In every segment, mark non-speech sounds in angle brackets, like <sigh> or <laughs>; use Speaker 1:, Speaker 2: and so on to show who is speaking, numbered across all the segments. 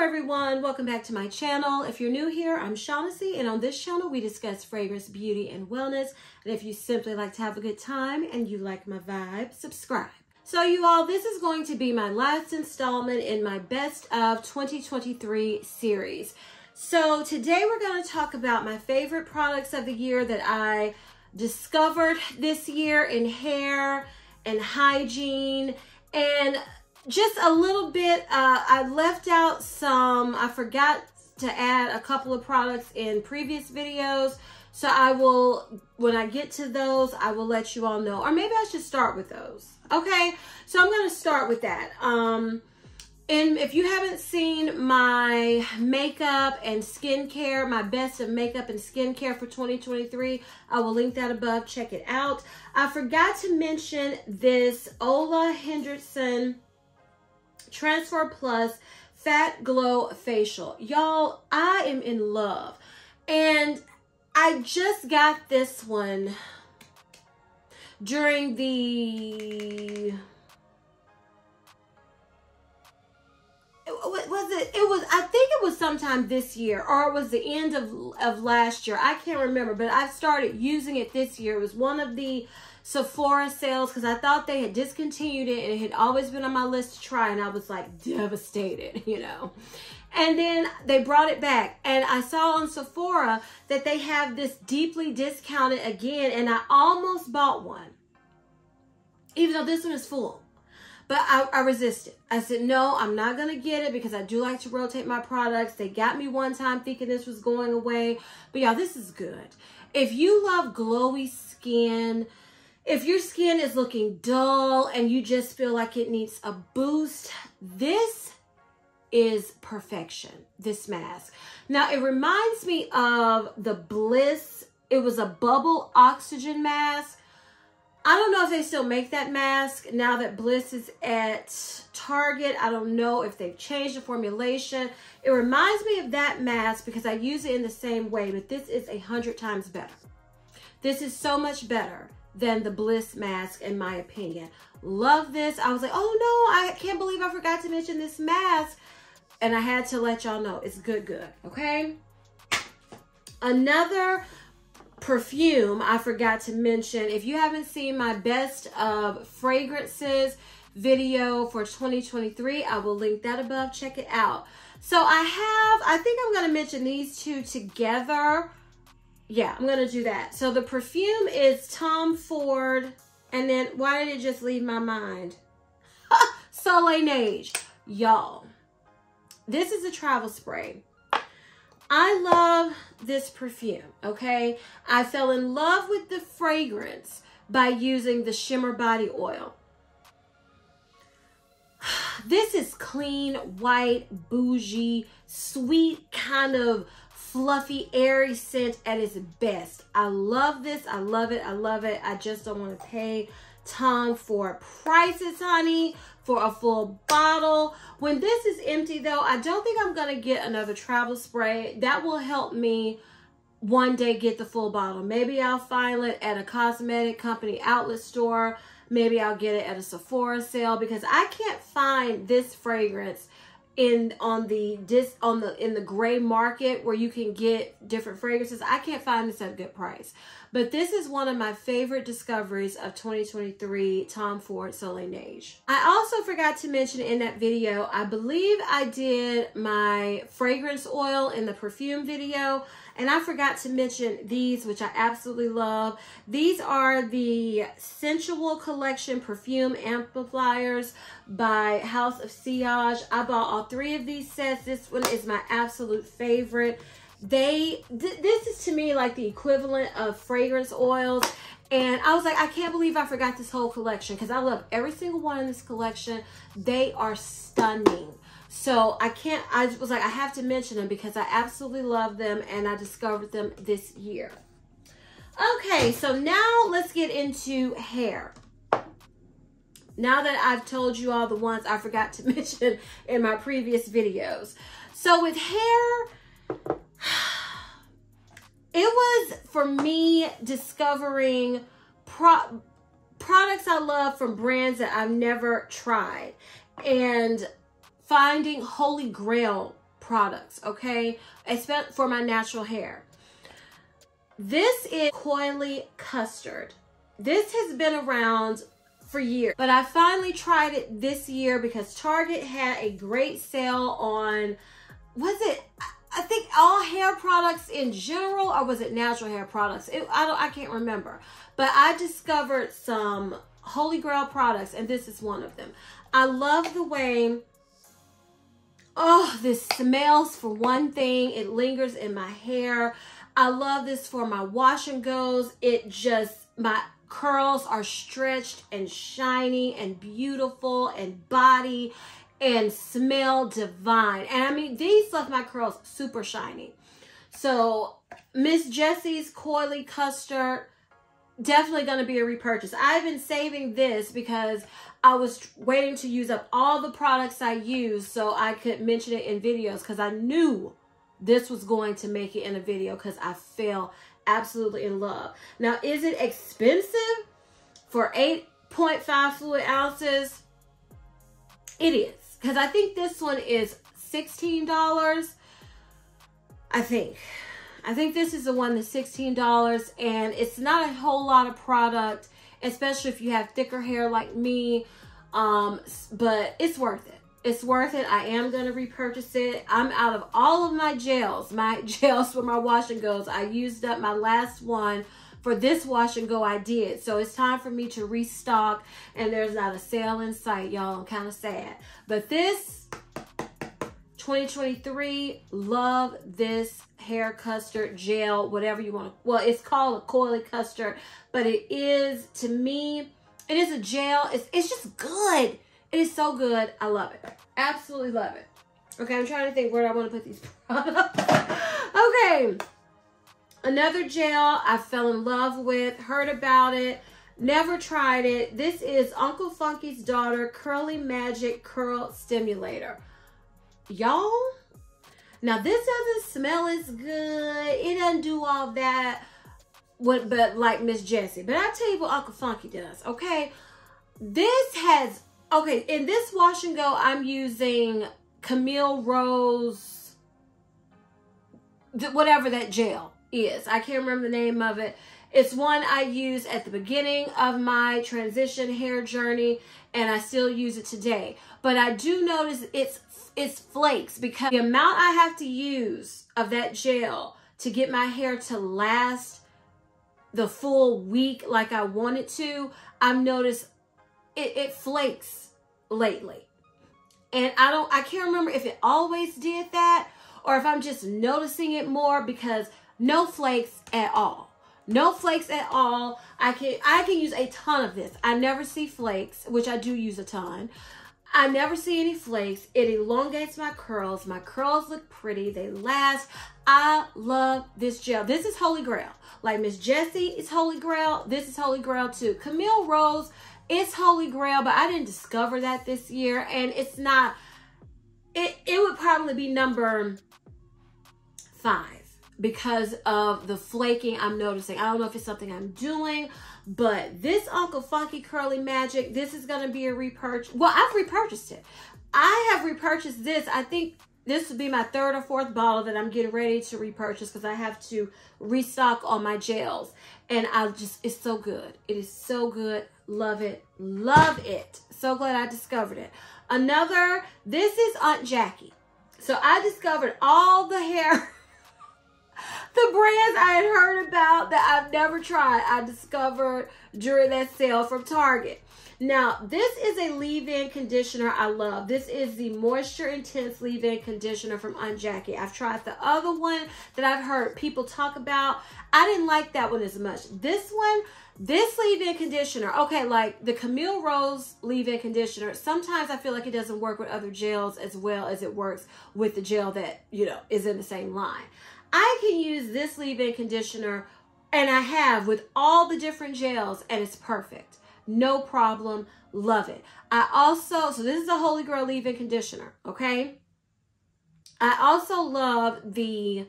Speaker 1: everyone, welcome back to my channel. If you're new here, I'm Shaughnessy, and on this channel we discuss fragrance, beauty, and wellness. And if you simply like to have a good time and you like my vibe, subscribe. So you all, this is going to be my last installment in my Best of 2023 series. So today we're going to talk about my favorite products of the year that I discovered this year in hair and hygiene and just a little bit, uh, I left out some, I forgot to add a couple of products in previous videos. So I will, when I get to those, I will let you all know. Or maybe I should start with those. Okay, so I'm going to start with that. Um, and if you haven't seen my makeup and skincare, my best of makeup and skincare for 2023, I will link that above. Check it out. I forgot to mention this Ole Henriksen Transform Plus Phat Glow Facial. Y'all, I am in love. And I just got this one during the was it it was i think it was sometime this year or it was the end of of last year i can't remember but i started using it this year it was one of the Sephora sales because I thought they had discontinued it and it had always been on my list to try and I was like devastated, <laughs> you know. And then they brought it back and I saw on Sephora that they have this deeply discounted again and I almost bought one. Even though this one is full. But I, I resisted. I said, no, I'm not going to get it because I do like to rotate my products. They got me one time thinking this was going away. But y'all, this is good. If you love glowy skin, if your skin is looking dull and you just feel like it needs a boost, this is perfection, this mask. Now, it reminds me of the Bliss. It was a bubble oxygen mask. I don't know if they still make that mask now that Bliss is at Target. I don't know if they've changed the formulation. It reminds me of that mask because I use it in the same way, but this is a hundred times better. This is so much better than the Bliss mask, in my opinion. Love this. I was like, oh no, I can't believe I forgot to mention this mask. And I had to let y'all know it's good, good, okay? Another perfume I forgot to mention. If you haven't seen my best of fragrances video for 2023, I will link that above. Check it out. So I have, I think I'm going to mention these two together yeah, I'm to do that. So the perfume is Tom Ford. And then why did it just leave my mind? <laughs> Soleil Neige, Y'all, this is a travel spray. I love this perfume, okay? I fell in love with the fragrance by using the Shimmer Body Oil. <sighs> This is clean, white, bougie, sweet kind of fluffy, airy scent at its best. I love this. I love it. I love it. I just don't want to pay Tom Ford prices, honey, for a full bottle. When this is empty, though, I don't think I'm going to get another travel spray. That will help me one day get the full bottle. Maybe I'll find it at a cosmetic company outlet store. Maybe I'll get it at a Sephora sale because I can't find this fragrance in on the dis on the in the gray market where you can get different fragrances. I can't find this at a good price. But this is one of my favorite discoveries of 2023 Tom Ford Soleil. I also forgot to mention in that video, I believe I did my fragrance oil in the perfume video. And I forgot to mention these, which I absolutely love. These are the Sensual Collection Perfume Amplifiers by House of Sillage. I bought all three of these sets. This one is my absolute favorite. They, th this is to me like the equivalent of fragrance oils. And I was like, I can't believe I forgot this whole collection because I love every single one in this collection. They are stunning. So I can't, I was like, I have to mention them because I absolutely love them and I discovered them this year. Okay, so now let's get into hair. Now that I've told you all the ones I forgot to <laughs> mention in my previous videos. So with hair, <sighs> it was for me discovering pro products I love from brands that I've never tried. And finding holy grail products, okay? Especially for my natural hair. This is Coily Custard. This has been around for years, but I finally tried it this year because Target had a great sale on, was it, I think all hair products in general, or was it natural hair products? It, I don't, I can't remember. But I discovered some Holy Grail products, and this is one of them. I love the way, oh, this smells for one thing. It lingers in my hair. I love this for my wash and goes. It just, my curls are stretched and shiny and beautiful and body and smell divine. And I mean, these left my curls super shiny. So Miss Jessie's Coily Custard, definitely going to be a repurchase. I've been saving this because I was waiting to use up all the products I use so I could mention it in videos because I knew this was going to make it in a video because I fell absolutely in love. Now, is it expensive for 8.5 fluid ounces? It is because I think this one is $16. I think. I think this is the one that's $16 and it's not a whole lot of product, especially if you have thicker hair like me. Um, but it's worth it. It's worth it. I am going to repurchase it. I'm out of all of my gels, my <laughs> gels for my wash and goes. I used up my last one for this wash and go I did. So it's time for me to restock and there's not a sale in sight, y'all. I'm kind of sad. But this 2023, love this hair custard gel, whatever you want. To. Well, it's called a coily custard, but it is, to me, it is a gel. It's, it's just good. It is so good. I love it. Absolutely love it. Okay, I'm trying to think where I want to put these <laughs> products. okay. Another gel I fell in love with, heard about it, never tried it. This is Uncle Funky's Daughter Curly Magic Curl Stimulator. Y'all, now this doesn't smell as good. It doesn't do all that, what, but like Miss Jessie. But I tell you what Uncle Funky does, okay? This has Okay, in this wash and go, I'm using Camille Rose, whatever that gel is. I can't remember the name of it. It's one I use at the beginning of my transition hair journey, and I still use it today. But I do notice it's it's flakes because the amount I have to use of that gel to get my hair to last the full week like I want it to, I've noticed it, it flakes lately. And I don't, I can't remember if it always did that or if I'm just noticing it more because no flakes at all. No flakes at all. I can I can use a ton of this. I never see flakes, which I do use a ton. I never see any flakes. It elongates my curls. My curls look pretty. They last. I love this gel. This is Holy Grail. Like Miss Jessie is Holy Grail. This is Holy Grail too. Camille Rose it's Holy Grail, but I didn't discover that this year. And it's not, it, it would probably be number five because of the flaking I'm noticing. I don't know if it's something I'm doing, but this Uncle Funky Curly Magic, this is going to be a repurchase. Well, I've repurchased it. I have repurchased this. I think this would be my third or fourth bottle that I'm getting ready to repurchase because I have to restock on my gels. And I just, it's so good. It is so good. Love it. Love it. So glad I discovered it. Another, this is Aunt Jackie. So I discovered all the hair, the brands I had heard about that I've never tried. I discovered during that sale from Target. Now, this is a leave-in conditioner I love. This is the Moisture Intense leave-in conditioner from Aunt Jackie. I've tried the other one that I've heard people talk about. I didn't like that one as much. This one, this leave-in conditioner, okay, like the Camille Rose leave-in conditioner, sometimes I feel like it doesn't work with other gels as well as it works with the gel that, you know, is in the same line. I can use this leave-in conditioner, and I have with all the different gels, and it's perfect. No problem. Love it. I also, so this is a Holy Grail leave-in conditioner, okay? I also love the,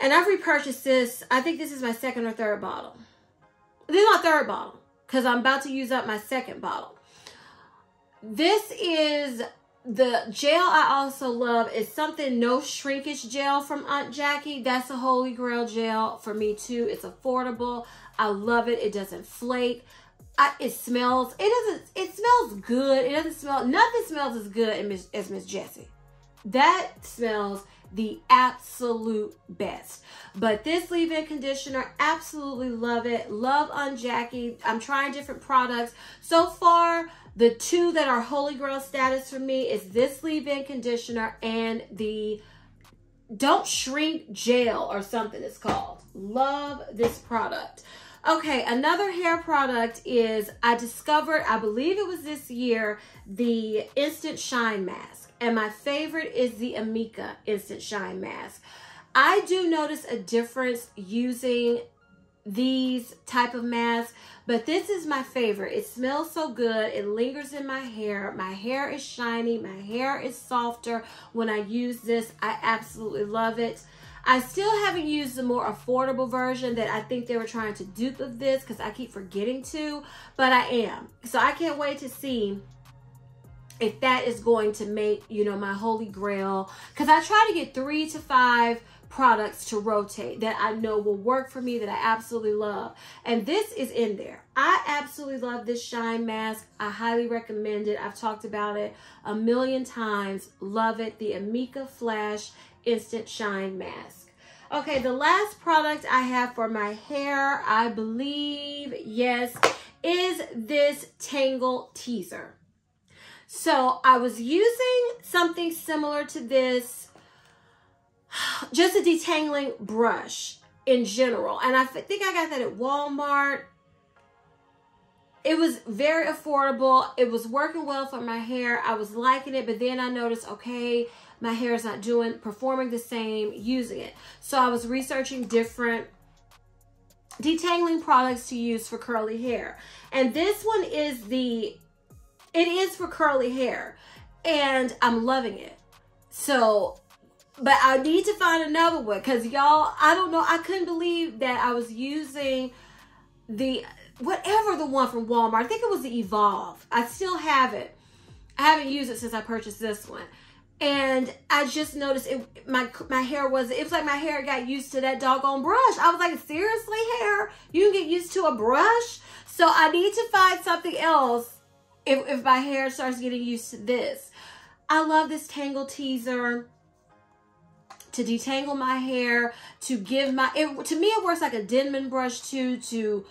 Speaker 1: and I've repurchased this. I think this is my second or third bottle. This is my third bottle because I'm about to use up my second bottle. This is the gel I also love is something no shrinkage gel from Aunt Jackie. That's a holy grail gel for me too. It's affordable. I love it. It doesn't flake. I, it smells. It doesn't. It smells good. It doesn't smell. Nothing smells as good as Miss Jessie. That smells the absolute best. But this leave-in conditioner, absolutely love it. Love Aunt Jackie. I'm trying different products. So far, the two that are holy grail status for me is this leave-in conditioner and the Don't Shrink Gel or something it's called. Love this product. Okay, another hair product is I discovered, I believe it was this year, the Instant Shine Mask. And my favorite is the Amika Instant Shine Mask. I do notice a difference using these type of masks, but this is my favorite. It smells so good. It lingers in my hair. My hair is shiny. My hair is softer when I use this. I absolutely love it. I still haven't used the more affordable version that I think they were trying to dupe of this because I keep forgetting to, but I am. So I can't wait to see if that is going to make, you know, my holy grail. Because I try to get three to five products to rotate that I know will work for me that I absolutely love. And this is in there. I absolutely love this shine mask. I highly recommend it. I've talked about it a million times. Love it. The Amika Flash Instant Shine Mask. Okay, the last product I have for my hair, I believe, yes, is this Tangle Teezer. So I was using something similar to this, <gasps> just a detangling brush in general. And I think I got that at Walmart. It was very affordable. It was working well for my hair. I was liking it, but then I noticed, okay, my hair is not doing, performing the same using it. So I was researching different detangling products to use for curly hair. And this one is the it is for curly hair and I'm loving it. So, but I need to find another one because y'all, I don't know. I couldn't believe that I was using the, whatever the one from Walmart. I think it was the Evolve. I still have it. I haven't used it since I purchased this one. And I just noticed it, my my hair was, it was like my hair got used to that doggone brush. I was like, seriously, hair? You can get used to a brush? So I need to find something else if, if my hair starts getting used to this. I love this Tangle Teezer to detangle my hair, to give my, it, to me it works like a Denman brush too, to,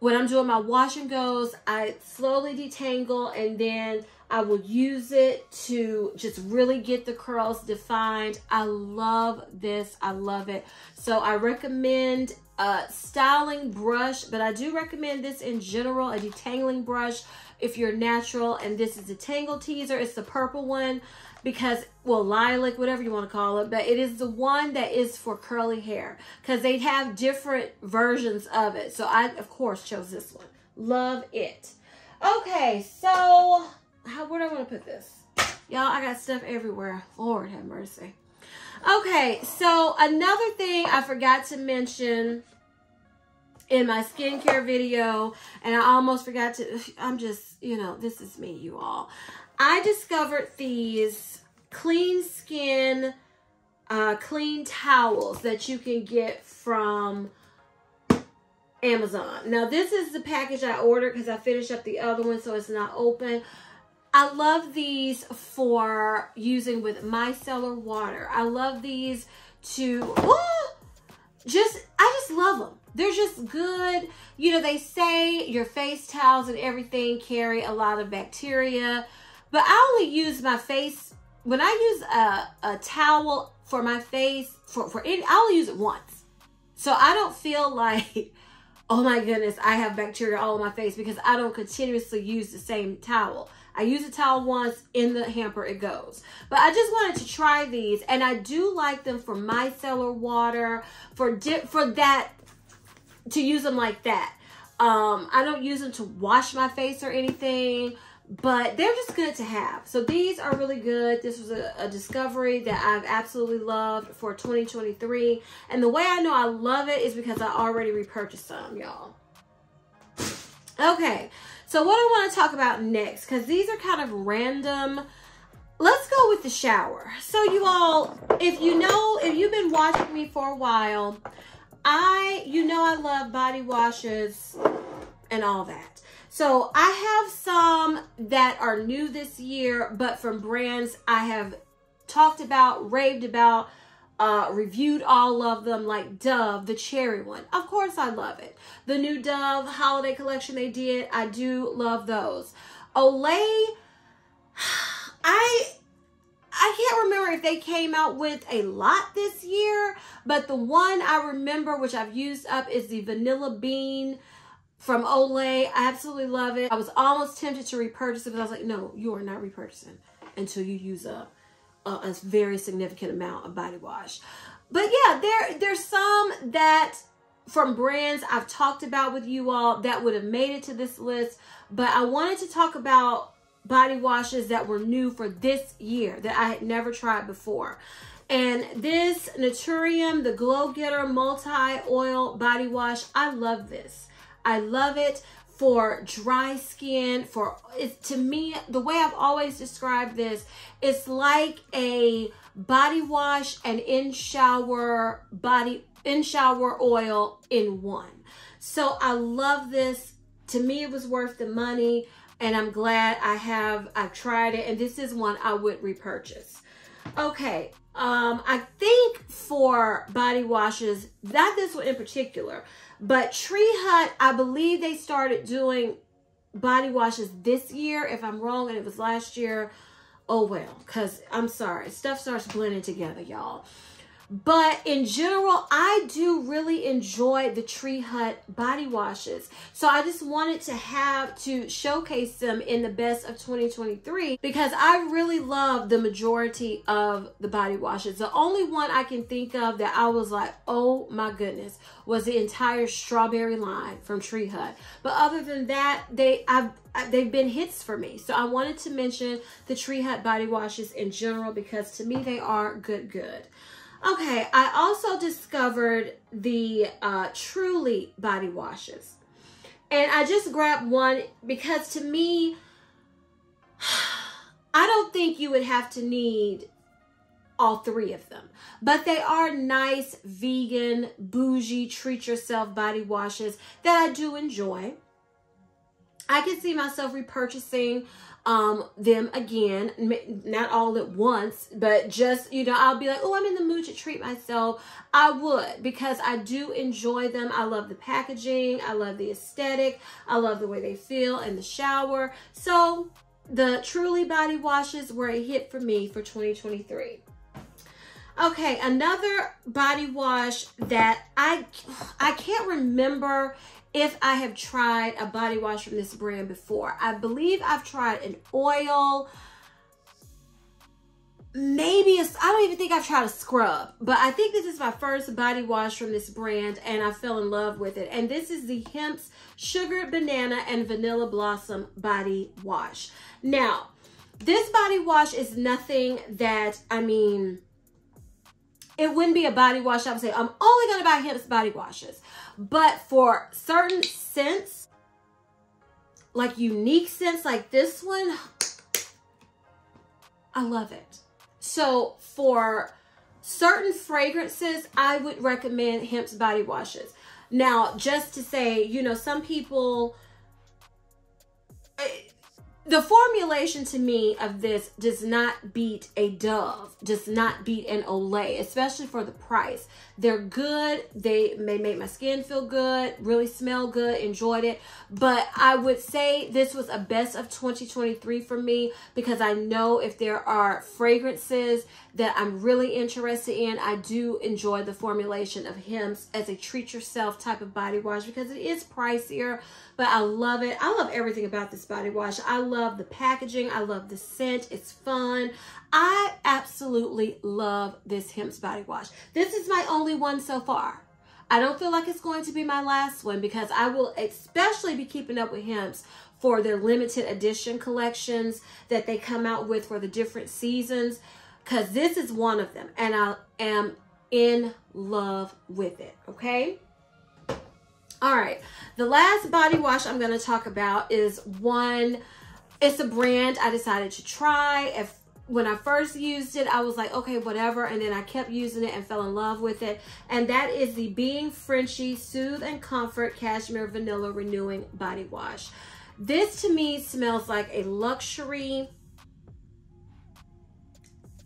Speaker 1: when I'm doing my wash and goes, I slowly detangle and then I will use it to just really get the curls defined. I love this. I love it. So I recommend a styling brush, but I do recommend this in general, a detangling brush if you're natural. And this is a Tangle Teezer. It's the purple one because, well, lilac, whatever you want to call it. But it is the one that is for curly hair because they have different versions of it. So I, of course, chose this one. Love it. Okay, so how, where do I want to put this? Y'all, I got stuff everywhere. Lord have mercy. Okay, so another thing I forgot to mention in my skincare video, and I almost forgot to, <sighs> I'm just, you know, this is me, you all. I discovered these clean skin, uh, clean towels that you can get from Amazon. Now, this is the package I ordered because I finished up the other one, so it's not open. I love these for using with micellar water. I love these to, oh, just, I just love them. They're just good. You know, they say your face towels and everything carry a lot of bacteria, but I only use my face, when I use a, a towel for my face, for, for it, I only use it once. So I don't feel <laughs> like, oh my goodness, I have bacteria all on my face because I don't continuously use the same towel. I use a towel once, in the hamper it goes. But I just wanted to try these, and I do like them for micellar water, for dip, for that, to use them like that. Um, I don't use them to wash my face or anything, but they're just good to have. So these are really good. This was a, a, discovery that I've absolutely loved for 2023. And the way I know I love it is because I already repurchased some, y'all. Okay, so what I want to talk about next, because these are kind of random let's go with the shower. So you all, if you know, if you've been watching me for a while, I, you know I love body washes and all that. So I have some that are new this year, but from brands I have talked about, raved about, uh, reviewed all of them, like Dove, the cherry one. Of course, I love it. The new Dove holiday collection they did, I do love those. Olay, <sighs> I I can't remember if they came out with a lot this year, but the one I remember, which I've used up, is the Vanilla Bean from Olay. I absolutely love it. I was almost tempted to repurchase it, but I was like, no, you are not repurchasing until you use up a, a very significant amount of body wash. But yeah, there there's some that from brands I've talked about with you all that would have made it to this list, but I wanted to talk about body washes that were new for this year that I had never tried before. And this Naturium, the Glow Getter Multi-Oil Body Wash, I love this. I love it for dry skin for it's to me the way I've always described this it's like a body wash and in shower body in shower oil in one. So I love this. To me it was worth the money and I'm glad I have I've tried it and this is one I would repurchase. Okay um I think for body washes not this one in particular but Tree Hut, I believe they started doing body washes this year. If I'm wrong and it was last year, oh well. Because I'm sorry. Stuff starts blending together, y'all. But in general, I do really enjoy the Tree Hut body washes. So I just wanted to have to showcase them in the best of 2023 because I really love the majority of the body washes. The only one I can think of that I was like, oh my goodness, was the entire strawberry line from Tree Hut. But other than that, they I've they've been hits for me. So I wanted to mention the Tree Hut body washes in general because to me they are good good. Okay, I also discovered the uh, Truly body washes. And I just grabbed one because to me, <sighs> I don't think you would have to need all three of them. But they are nice, vegan, bougie, treat yourself body washes that I do enjoy. I can see myself repurchasing um, them again, not all at once, but just, you know, I'll be like, oh, I'm in the mood to treat myself. I would because I do enjoy them. I love the packaging. I love the aesthetic. I love the way they feel in the shower. So the Truly body washes were a hit for me for 2023. Okay, another body wash that I I can't remember if I have tried a body wash from this brand before. I believe I've tried an oil, maybe I don't even think I've tried a scrub, but I think this is my first body wash from this brand and I fell in love with it. And this is the Hempz Sugar Banana and Vanilla Blossom Body Wash. Now, this body wash is nothing that, I mean, it wouldn't be a body wash. I would say, um, I'm only going to buy Hempz body washes. But for certain scents, like unique scents like this one, I love it. So for certain fragrances, I would recommend Hempz body washes. Now, just to say, you know, some people, the formulation to me of this does not beat a Dove, does not beat an Olay, especially for the price. They're good. They may make my skin feel good, really smell good, enjoyed it. But I would say this was a best of 2023 for me because I know if there are fragrances that I'm really interested in, I do enjoy the formulation of Hempz as a treat yourself type of body wash because it is pricier but I love it. I love everything about this body wash. I love the packaging. I love the scent. It's fun. I absolutely love this Hempz body wash. This is my only one so far. I don't feel like it's going to be my last one because I will especially be keeping up with Hempz for their limited edition collections that they come out with for the different seasons because this is one of them and I am in love with it, okay? All right, the last body wash I'm going to talk about is one, it's a brand I decided to try. If when I first used it, I was like, okay, whatever. And then I kept using it and fell in love with it. And that is the Being Frenshe Soothe and Comfort Cashmere Vanilla Renewing Body Wash. This to me smells like a luxury,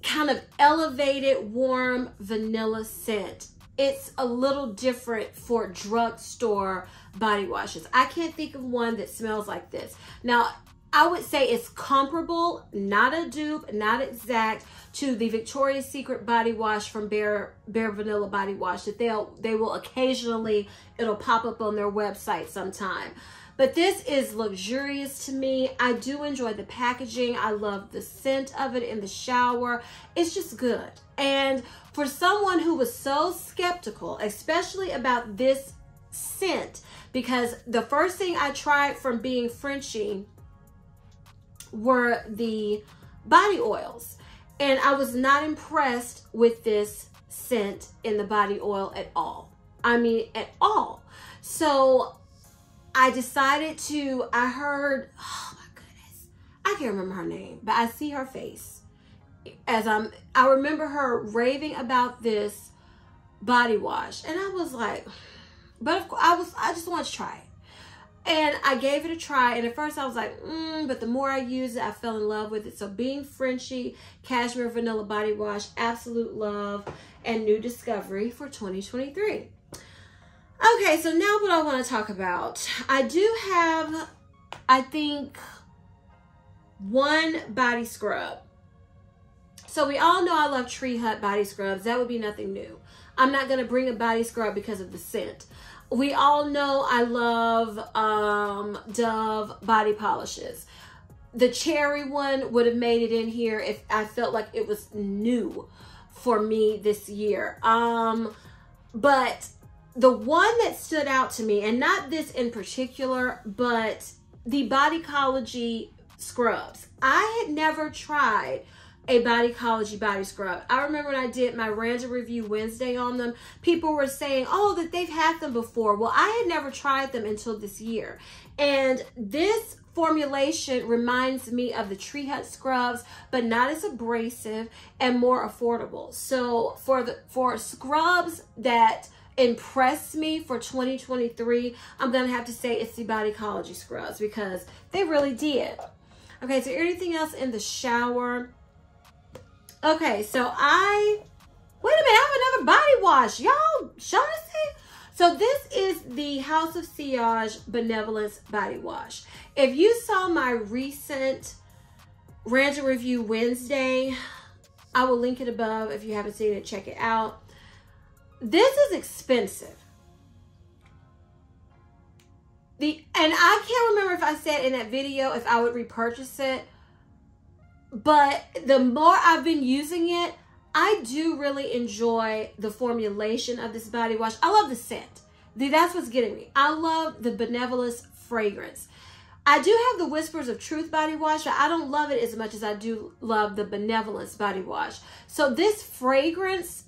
Speaker 1: kind of elevated, warm vanilla scent. It's a little different for drugstore body washes. I can't think of one that smells like this. Now, I would say it's comparable, not a dupe, not exact to the Victoria's Secret body wash from Bare Bare Vanilla Body Wash that they'll they will occasionally it'll pop up on their website sometime. But this is luxurious to me. I do enjoy the packaging. I love the scent of it in the shower. It's just good. And for someone who was so skeptical, especially about this scent, because the first thing I tried from being Frenshe were the body oils. And I was not impressed with this scent in the body oil at all. I mean, at all. So I decided to, I heard, oh my goodness, I can't remember her name, but I see her face. As I'm, I remember her raving about this body wash. And I was like, but of course, I was, I just want to try it. And I gave it a try. And at first I was like, mm, but the more I use it, I fell in love with it. So being Frenshe, Cashmere Vanilla Body Wash, absolute love and new discovery for 2023. Okay, so now what I want to talk about. I do have, I think, one body scrub. So we all know I love Tree Hut body scrubs. That would be nothing new. I'm not going to bring a body scrub because of the scent we all know I love um, Dove body polishes. The cherry one would have made it in here if I felt like it was new for me this year. Um, but the one that stood out to me, and not this in particular, but the Bodycology scrubs. I had never tried a Bodycology body scrub. I remember when I did my random review Wednesday on them, people were saying, oh, that they've had them before. Well, I had never tried them until this year. And this formulation reminds me of the Tree Hut scrubs, but not as abrasive and more affordable. So for the for scrubs that impressed me for 2023, I'm gonna have to say it's the Bodycology scrubs because they really did. Okay, so anything else in the shower? Okay, so I, wait a minute, I have another body wash. Y'all, Shaughnessy? So this is the House of Sillage Benevolence Body Wash. If you saw my recent Random Review Wednesday, I will link it above. If you haven't seen it, check it out. This is expensive. The And I can't remember if I said in that video if I would repurchase it but the more I've been using it, I do really enjoy the formulation of this body wash. I love the scent. That's what's getting me. I love the Benevolence fragrance. I do have the Whispers of Truth body wash, but I don't love it as much as I do love the Benevolence body wash. So this fragrance,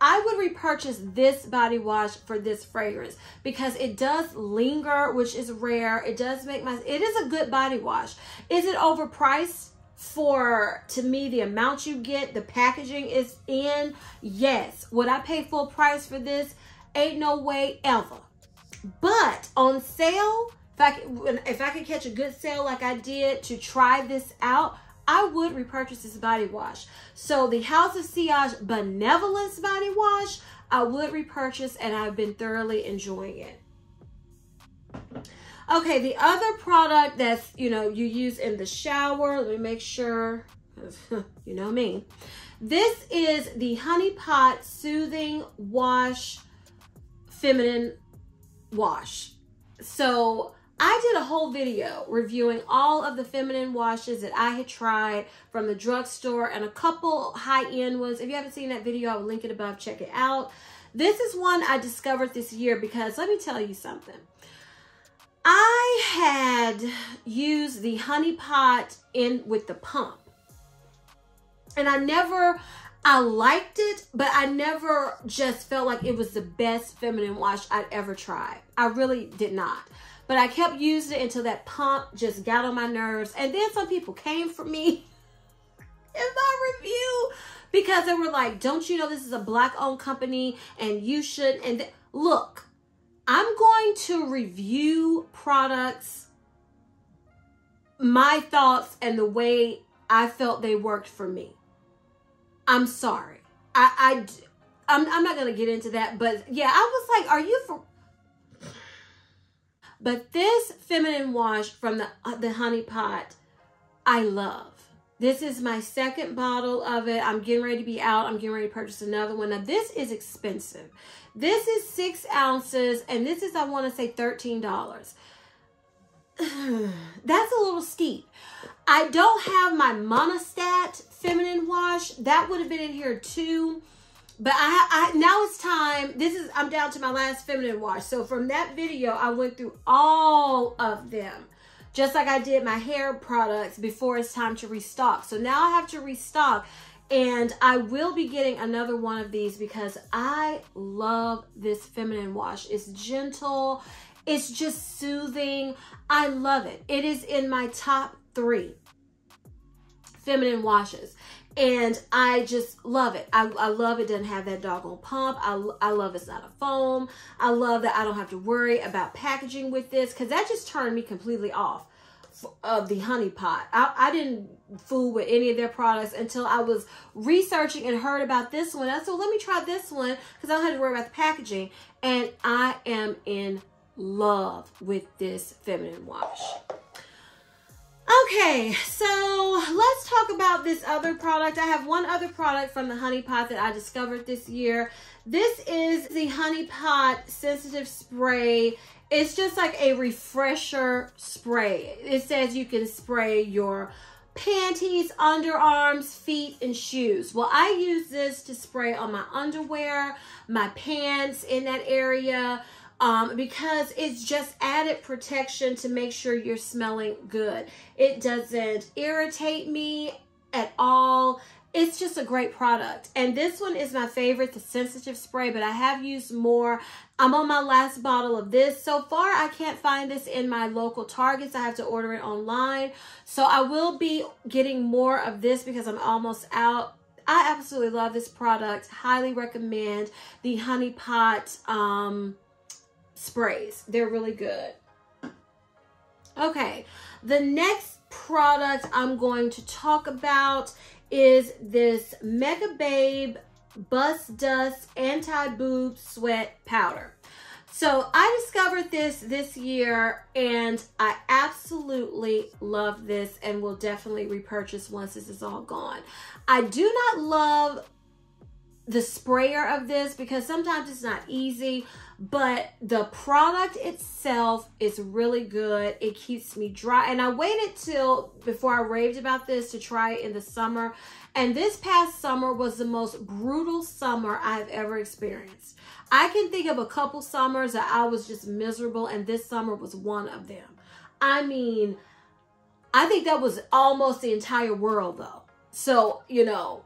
Speaker 1: I would repurchase this body wash for this fragrance because it does linger, which is rare. It does make my, it is a good body wash. Is it overpriced? for to me the amount you get the packaging is in yes would i pay full price for this ain't no way ever but on sale if i if i could catch a good sale like i did to try this out I would repurchase this body wash. So the House of Sillage Benevolence body wash, I would repurchase and I've been thoroughly enjoying it. Okay, the other product that's, you know, you use in the shower, let me make sure, <laughs> you know me. This is the Honey Pot Soothing Wash Feminine Wash. So I did a whole video reviewing all of the feminine washes that I had tried from the drugstore and a couple high-end ones. If you haven't seen that video, I will link it above. Check it out. This is one I discovered this year because let me tell you something. I had used the honey pot in with the pump. And I never, I liked it, but I never just felt like it was the best feminine wash I'd ever tried. I really did not. But I kept using it until that pump just got on my nerves. And then some people came for me. <laughs> in my review because they were like, "Don't you know this is a black-owned company and you should?" And look, I'm going to review products, my thoughts, and the way I felt they worked for me. I'm sorry. I, I I'm, I'm not going to get into that, but yeah, I was like, are you for... But this feminine wash from the, uh, the Honey Pot, I love. This is my second bottle of it. I'm getting ready to be out. I'm getting ready to purchase another one. Now, this is expensive. This is six ounces, and this is, I want to say, $13. <sighs> That's a little steep. I don't have my Monistat feminine wash. That would have been in here too. But I, I now it's time. This is I'm down to my last feminine wash. So from that video, I went through all of them. Just like I did my hair products before it's time to restock. So now I have to restock. And I will be getting another one of these because I love this feminine wash. It's gentle. It's just soothing. I love it. It is in my top three feminine washes and I just love it. I, I love it doesn't have that doggone pump. I, I love it's not a foam. I love that I don't have to worry about packaging with this because that just turned me completely off of the honey pot. I, I didn't fool with any of their products until I was researching and heard about this one. I said, let me try this one because I don't have to worry about the packaging. And I am in love with this feminine wash. Okay, so let's talk about this other product. I have one other product from the Honey Pot that I discovered this year. This is the Honey Pot Sensitive Spray. It's just like a refresher spray. It says you can spray your panties, underarms, feet, and shoes. Well, I use this to spray on my underwear, my pants in that area, um, because it's just added protection to make sure you're smelling good. It doesn't irritate me at all. It's just a great product. And this one is my favorite, the sensitive spray, but I have used more. I'm on my last bottle of this. So far, I can't find this in my local Targets. I have to order it online. So I will be getting more of this because I'm almost out. I absolutely love this product. Highly recommend the Honey Pot um, sprays. They're really good. Okay, the next product I'm going to talk about is this Mega Babe Bust Dust Anti-Boob Sweat Powder. So I discovered this this year and I absolutely love this and will definitely repurchase once this is all gone. I do not love the sprayer of this because sometimes it's not easy but the product itself is really good. It keeps me dry. And I waited till before I raved about this to try it in the summer. And this past summer was the most brutal summer I've ever experienced. I can think of a couple summers that I was just miserable, and this summer was one of them. I mean, I think that was almost the entire world, though. So, you know,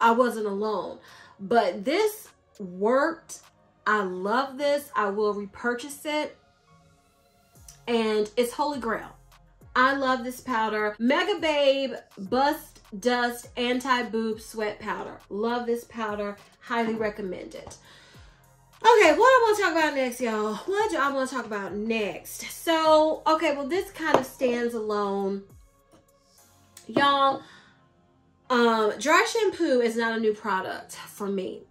Speaker 1: I wasn't alone. But this worked I love this. I will repurchase it. And it's Holy Grail. I love this powder. Mega Babe Bust Dust Anti-Boob Sweat Powder. Love this powder. Highly recommend it. Okay, what I want to talk about next, y'all? What do I want to talk about next? So, okay, well, this kind of stands alone. Y'all, um, dry shampoo is not a new product for me.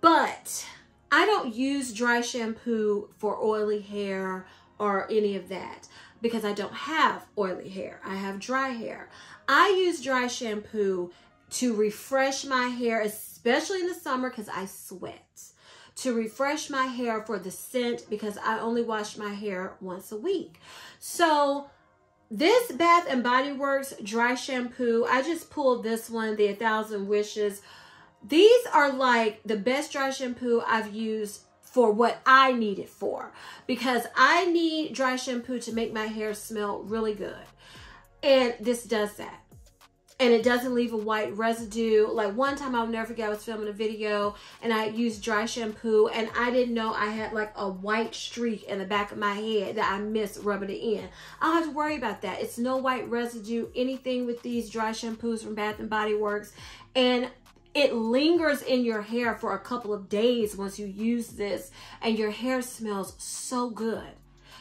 Speaker 1: But I don't use dry shampoo for oily hair or any of that because I don't have oily hair. I have dry hair. I use dry shampoo to refresh my hair, especially in the summer because I sweat. To refresh my hair for the scent because I only wash my hair once a week. So this Bath and Body Works dry shampoo, I just pulled this one, the A Thousand Wishes these are like the best dry shampoo I've used for what I need it for because I need dry shampoo to make my hair smell really good. And this does that. and it doesn't leave a white residue. Like one time I'll never forget, I was filming a video and I used dry shampoo and I didn't know I had like a white streak in the back of my head that I missed rubbing it in. I don't have to worry about that. It's no white residue, anything with these dry shampoos from Bath and Body Works. And it lingers in your hair for a couple of days once you use this and your hair smells so good.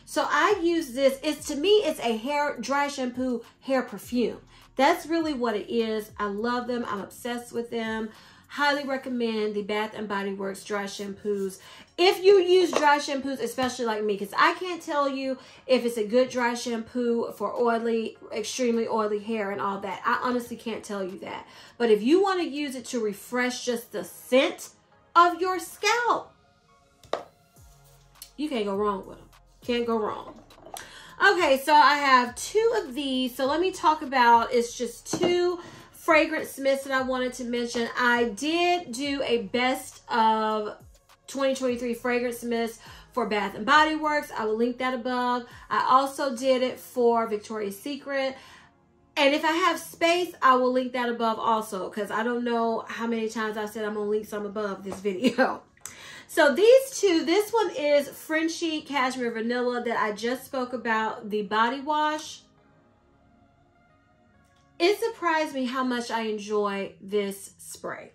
Speaker 1: So I use this, it's to me, it's a hair dry shampoo hair perfume. That's really what it is. I love them. I'm obsessed with them. Highly recommend the Bath and Body Works dry shampoos. If you use dry shampoos, especially like me, because I can't tell you if it's a good dry shampoo for oily, extremely oily hair and all that. I honestly can't tell you that. But if you want to use it to refresh just the scent of your scalp, you can't go wrong with them. Can't go wrong. Okay, so I have two of these. So let me talk about, it's just two fragrance mitts that I wanted to mention. I did do a best of 2023 fragrance mitts for Bath and Body Works. I will link that above. I also did it for Victoria's Secret. And if I have space, I will link that above also because I don't know how many times I said I'm going to link some above this <laughs> video. So these two, this one is Frenshe Cashmere Vanilla that I just spoke about, the body wash. It surprised me how much I enjoy this spray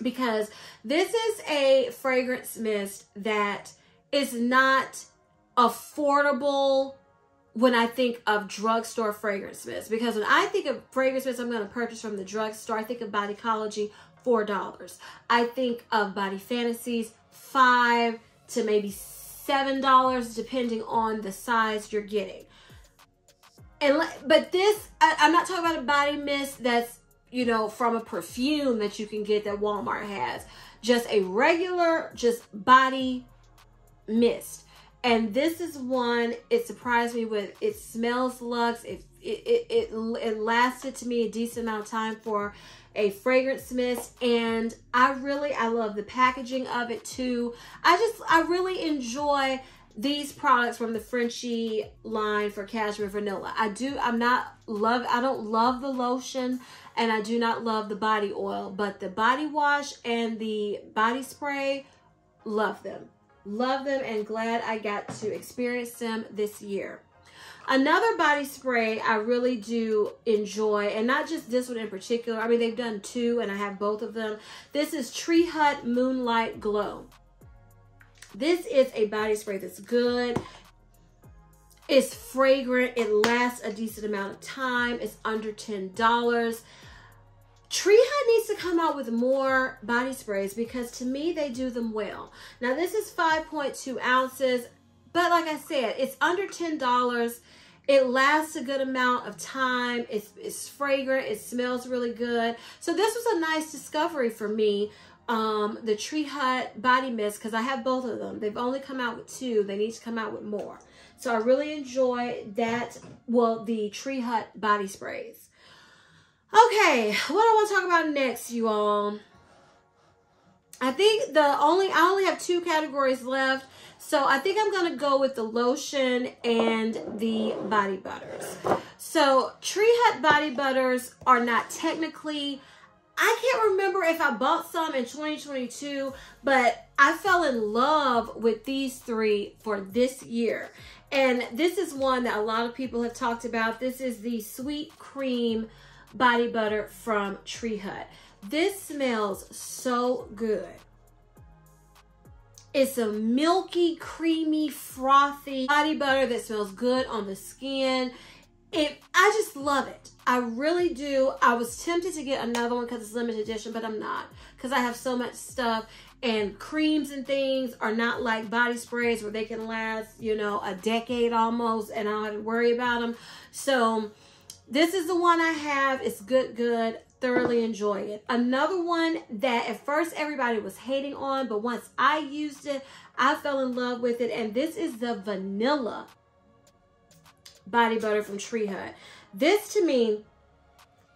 Speaker 1: because this is a fragrance mist that is not affordable when I think of drugstore fragrance mist because when I think of fragrance mist I'm going to purchase from the drugstore, I think of Bodycology, $4. I think of Body Fantasies, 5 to maybe $7 depending on the size you're getting. And but this I, I'm not talking about a body mist that's, you know, from a perfume that you can get that Walmart has. Just a regular just body mist. And this is one, it surprised me with, it smells luxe. It, it, it, it, it lasted to me a decent amount of time for a fragrance mist and I really I love the packaging of it too. I just I really enjoy these products from the Frenshe line for Cashmere Vanilla. I do I'm not love I don't love the lotion and I do not love the body oil, but the body wash and the body spray love them. Love them and glad I got to experience them this year. Another body spray I really do enjoy, and not just this one in particular. I mean, they've done two, and I have both of them. This is Tree Hut Moonlight Glow. This is a body spray that's good. It's fragrant. It lasts a decent amount of time. It's under $10. Tree Hut needs to come out with more body sprays because to me, they do them well. Now, this is 5.2 ounces. But like I said, it's under $10. It lasts a good amount of time. It's, it's fragrant. It smells really good. So this was a nice discovery for me. Um, the Tree Hut body mist because I have both of them. They've only come out with two. They need to come out with more. So I really enjoy that. Well, the Tree Hut body sprays. Okay, what I want to talk about next, you all. I think the only, I only have two categories left. So I think I'm going to go with the lotion and the body butters. So Tree Hut body butters are not technically, I can't remember if I bought some in 2022, but I fell in love with these three for this year. And this is one that a lot of people have talked about. This is the Sweet Cream Body Butter from Tree Hut. This smells so good. It's a milky, creamy, frothy body butter that smells good on the skin. It, I just love it. I really do. I was tempted to get another one because it's limited edition, but I'm not because I have so much stuff and creams and things are not like body sprays where they can last, you know, a decade almost and I don't have to worry about them. So this is the one I have. It's good, good thoroughly enjoy it. Another one that at first everybody was hating on, but once I used it, I fell in love with it. And this is the vanilla body butter from Tree Hut. This to me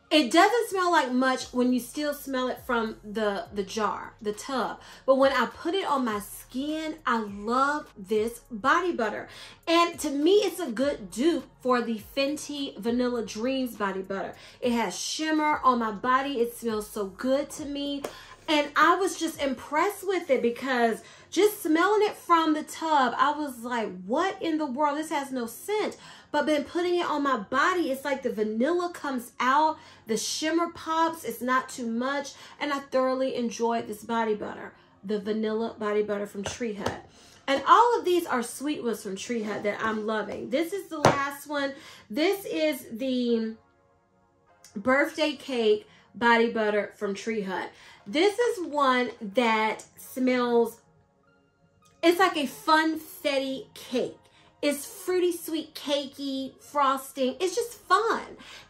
Speaker 1: it doesn't smell like much when you still smell it from the the jar the tub. But when i put it on my skin i love this body butter. And to me it's a good dupe for the fenty vanilla dreams body butter. It has shimmer on my body. It smells so good to me. And i was just impressed with it because just smelling it from the tub i was like what in the world? This has no scent but then putting it on my body, it's like the vanilla comes out, the shimmer pops, it's not too much, and I thoroughly enjoyed this body butter, the vanilla body butter from Tree Hut. And all of these are sweet ones from Tree Hut that I'm loving. This is the last one. This is the birthday cake body butter from Tree Hut. This is one that smells, it's like a funfetti cake. It's fruity, sweet, cakey, frosting. It's just fun.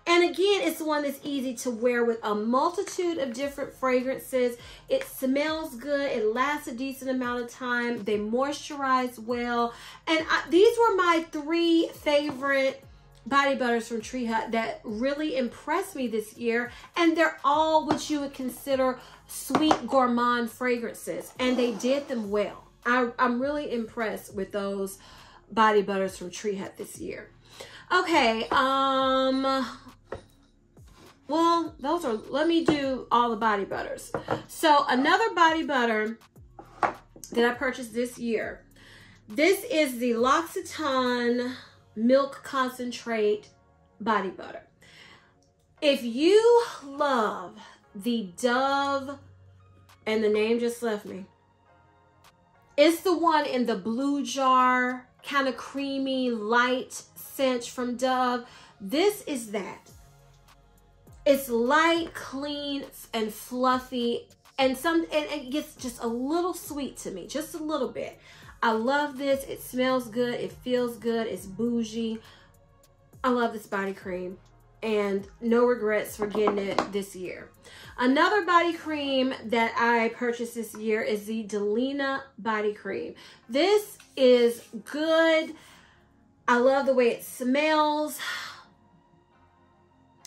Speaker 1: And again, it's one that's easy to wear with a multitude of different fragrances. It smells good. It lasts a decent amount of time. They moisturize well. And I, these were my three favorite body butters from Tree Hut that really impressed me this year. And they're all what you would consider sweet gourmand fragrances. And they did them well. I, am really impressed with those body butters from Tree Hut this year. Okay, um, well, those are, let me do all the body butters. So another body butter that I purchased this year. This is the L'Occitane Milk Concentrate Body Butter. If you love the Dove, and the name just left me, it's the one in the blue jar kind of creamy, light scent from Dove. This is that. It's light, clean, and fluffy, and some and it gets just a little sweet to me, just a little bit. I love this. It smells good. It feels good. It's bougie. I love this body cream and no regrets for getting it this year. Another body cream that I purchased this year is the Delina body cream. This is good. I love the way it smells.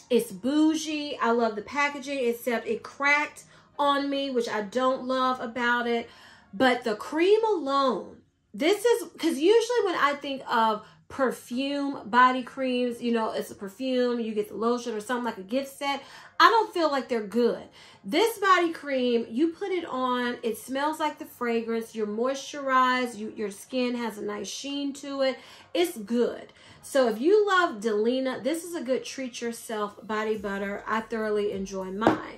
Speaker 1: It's bougie. I love the packaging, except it cracked on me, which I don't love about it. But the cream alone, this is, because usually when I think of perfume body creams, you know, it's a perfume, you get the lotion or something like a gift set. I don't feel like they're good. This body cream, you put it on, it smells like the fragrance, you're moisturized, you, your skin has a nice sheen to it. It's good. So if you love Delina, this is a good treat yourself body butter. I thoroughly enjoy mine.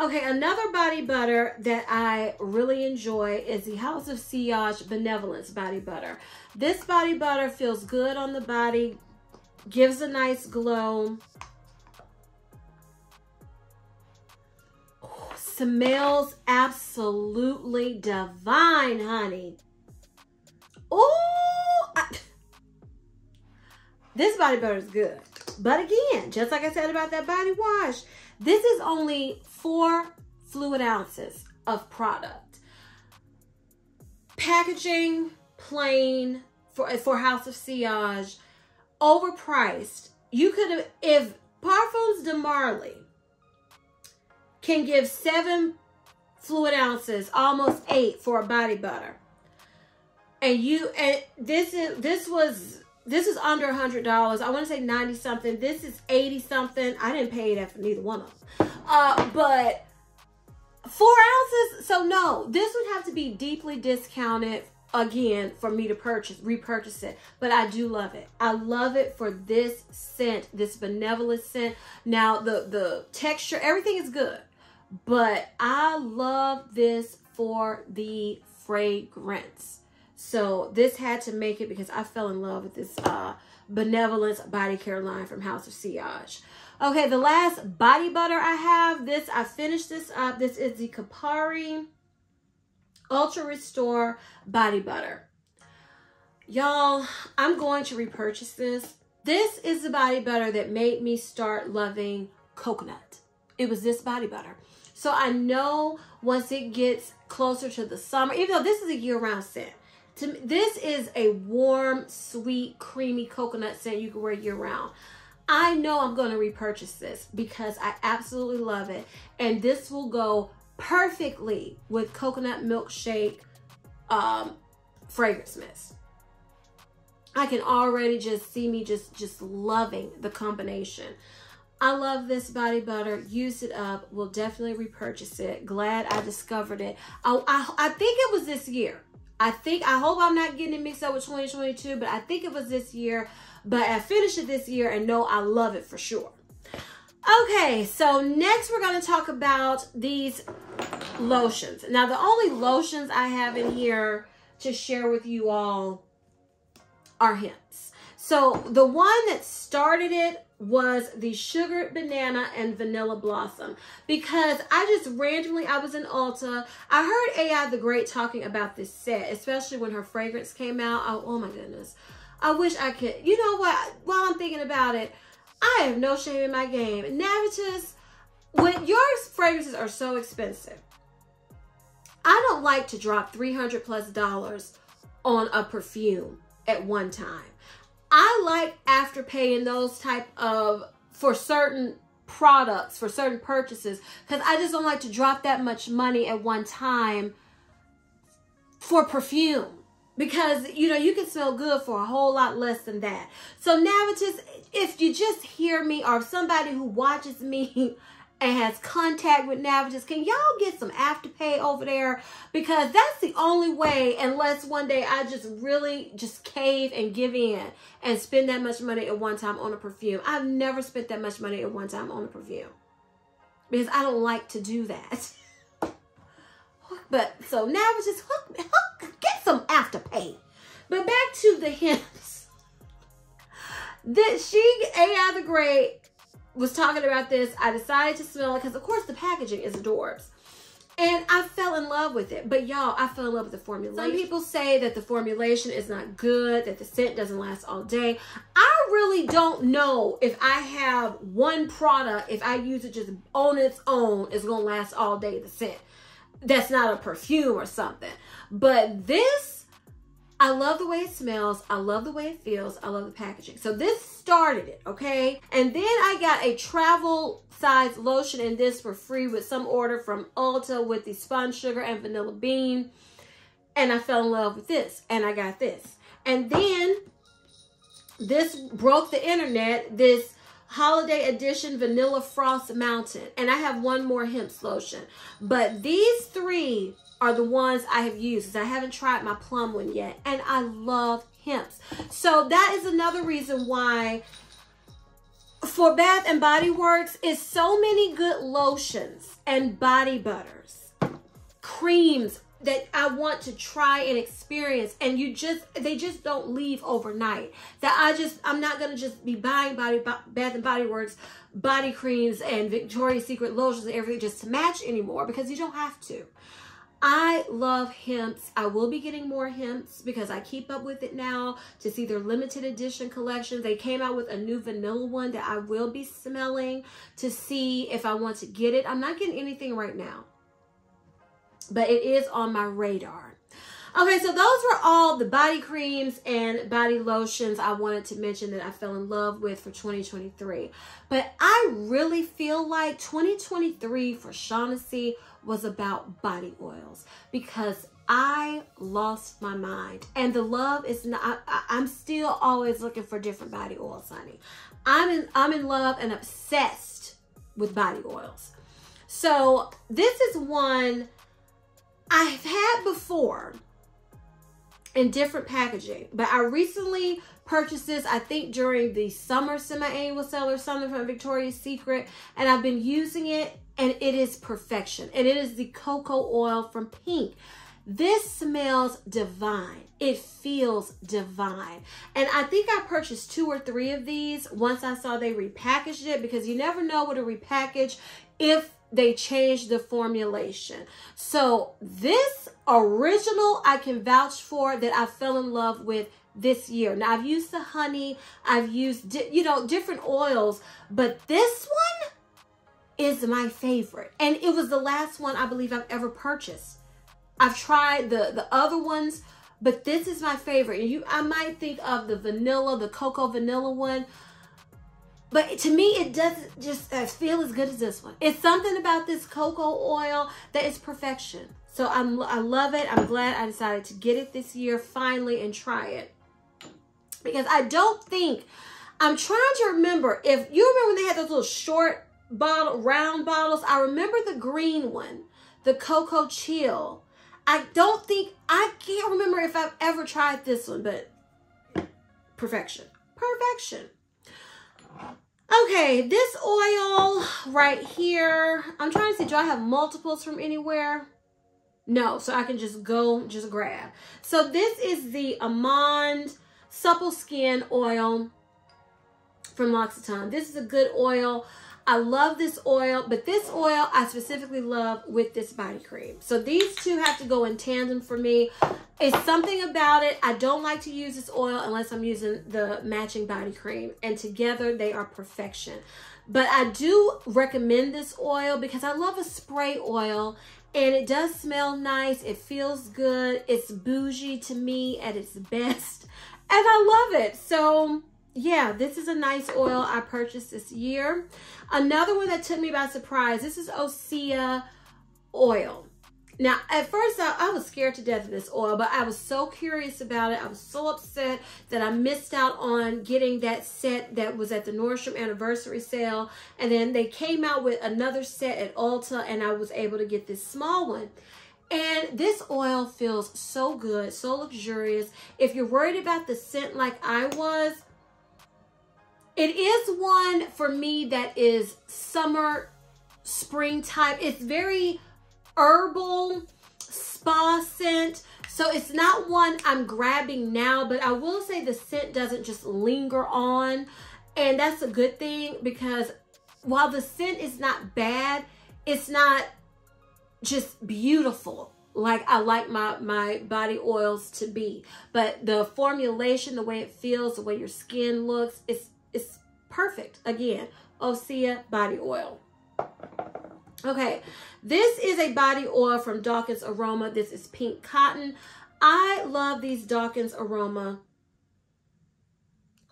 Speaker 1: Okay, another body butter that I really enjoy is the House of Sillage Benevolence Body Butter. This body butter feels good on the body, gives a nice glow. Smells absolutely divine, honey. Oh, this body butter is good. But again, just like I said about that body wash, this is only four fluid ounces of product. Packaging, plain, for, for House of Sillage, overpriced. You could have, if Parfums de Marly can give seven fluid ounces, almost eight for a body butter. And you, and this is, this was this is under a hundred dollars. I want to say 90 something. This is 80 something. I didn't pay that for neither one of them. Uh, but four ounces. So no, this would have to be deeply discounted again for me to purchase, repurchase it. But I do love it. I love it for this scent, this benevolent scent. Now the, the texture, everything is good, but I love this for the fragrance. So this had to make it because I fell in love with this uh, Benevolence Body Care line from House of Sillage. Okay, the last body butter I have, this, I finished this up. This is the Kopari Ultra Restore Body Butter. Y'all, I'm going to repurchase this. This is the body butter that made me start loving coconut. It was this body butter. So I know once it gets closer to the summer, even though this is a year-round scent, to this is a warm, sweet, creamy coconut scent you can wear year round. I know I'm going to repurchase this because I absolutely love it. And this will go perfectly with coconut milkshake um, fragrance mist. I can already just see me just, just loving the combination. I love this body butter. Use it up. Will definitely repurchase it. Glad I discovered it. I, I, I think it was this year. I think, I hope I'm not getting it mixed up with 2022, but I think it was this year. But I finished it this year and know I love it for sure. Okay, so next we're going to talk about these lotions. Now, the only lotions I have in here to share with you all are Hempz. So the one that started it was the sugar banana and vanilla blossom. Because I just randomly I was in Ulta. I heard AI the Great talking about this set especially when her fragrance came out. Oh, oh my goodness. I wish I could you know what? While I'm thinking about it I have no shame in my game. Navitus when your fragrances are so expensive I don't like to drop 300 plus dollars on a perfume at one time I like Afterpay and those type of for certain products, for certain purchases, because I just don't like to drop that much money at one time for perfume. Because, you know, you can smell good for a whole lot less than that. So Navitus, if you just hear me or somebody who watches me <laughs> and has contact with Navitus, can y'all get some afterpay over there? Because that's the only way, unless one day I just really just cave and give in and spend that much money at one time on a perfume. I've never spent that much money at one time on a perfume because I don't like to do that. <laughs> but so Navitus, hook, hook, get some afterpay. But back to the Hempz. <laughs> That she, AI the Great, was talking about this. I decided to smell it because, of course, the packaging is adorbs. And I fell in love with it. But y'all, I fell in love with the formulation. Some people say that the formulation is not good, that the scent doesn't last all day. I really don't know if I have one product, if I use it just on its own, is going to last all day, the scent. That's not a perfume or something. But this I love the way it smells. I love the way it feels. I love the packaging. So this started it, okay? And then I got a travel size lotion in this for free with some order from Ulta with the spun sugar and vanilla bean. And I fell in love with this. And I got this. And then this broke the internet. This holiday edition vanilla frost mountain. And I have one more Hempz lotion. But these three are the ones I have used I haven't tried my plum one yet. And I love Hempz. So that is another reason why for Bath and Body Works is so many good lotions and body butters, creams that I want to try and experience and you just they just don't leave overnight. That I just I'm not to just be buying body Bath and Body Works body creams and Victoria's Secret lotions and everything just to match anymore because you don't have to. I love Hempz. I will be getting more Hempz because I keep up with it now to see their limited edition collections. They came out with a new vanilla one that I will be smelling to see if I want to get it. I'm not getting anything right now, but it is on my radar. Okay, so those were all the body creams and body lotions I wanted to mention that I fell in love with for 2023. But I really feel like 2023 for Shaughnessy was about body oils because I lost my mind. And the love is not, I, am still always looking for different body oils, honey. I'm in, I'm in love and obsessed with body oils. So this is one I've had before in different packaging, but I recently purchased this, I think during the summer semi-annual sale or something from Victoria's Secret, and I've been using it and it is perfection. And it is the cocoa oil from Pink. This smells divine. It feels divine. And I think I purchased two or three of these once I saw they repackaged it because you never know what a repackage if they changed the formulation. So this original I can vouch for that I fell in love with this year. Now I've used the honey, I've used, you know, different oils, but this one is my favorite. And it was the last one I believe I've ever purchased. I've tried the, the other ones, but this is my favorite. And you, I might think of the vanilla, the cocoa vanilla one. But to me, it doesn't just feel as good as this one. It's something about this cocoa oil that is perfection. So I'm, I love it. I'm glad I decided to get it this year finally and try it. Because I don't think, I'm trying to remember, if you remember when they had those little short bottle, round bottles, I remember the green one, the Cocoa Chill. I don't think, I can't remember if I've ever tried this one, but perfection. Perfection. Okay, this oil right here, I'm trying to see, do I have multiples from anywhere? No, so I can just go, just grab. So this is the Amand Supple Skin Oil from L'Occitane. This is a good oil. I love this oil, but this oil I specifically love with this body cream. So these two have to go in tandem for me. It's something about it. I don't like to use this oil unless I'm using the matching body cream. And together they are perfection. But I do recommend this oil because I love a spray oil and it does smell nice. It feels good. It's bougie to me at its best. <laughs> And I love it. So yeah, this is a nice oil I purchased this year. Another one that took me by surprise, this is Osea oil. Now, at first, I, I, was scared to death of this oil, but I was so curious about it. I was so upset that I missed out on getting that set that was at the Nordstrom anniversary sale. And then they came out with another set at Ulta, and I was able to get this small one. And this oil feels so good, so luxurious. If you're worried about the scent like I was, it is one for me that is summer, spring type. It's very herbal, spa scent. So it's not one I'm grabbing now, but I will say the scent doesn't just linger on. And that's a good thing because while the scent is not bad, it's not just beautiful like I like my, my body oils to be. But the formulation, the way it feels, the way your skin looks, it's it's perfect. Again, Osea body oil. Okay, this is a body oil from Dawkins Aroma. This is pink cotton. I love these Dawkins Aroma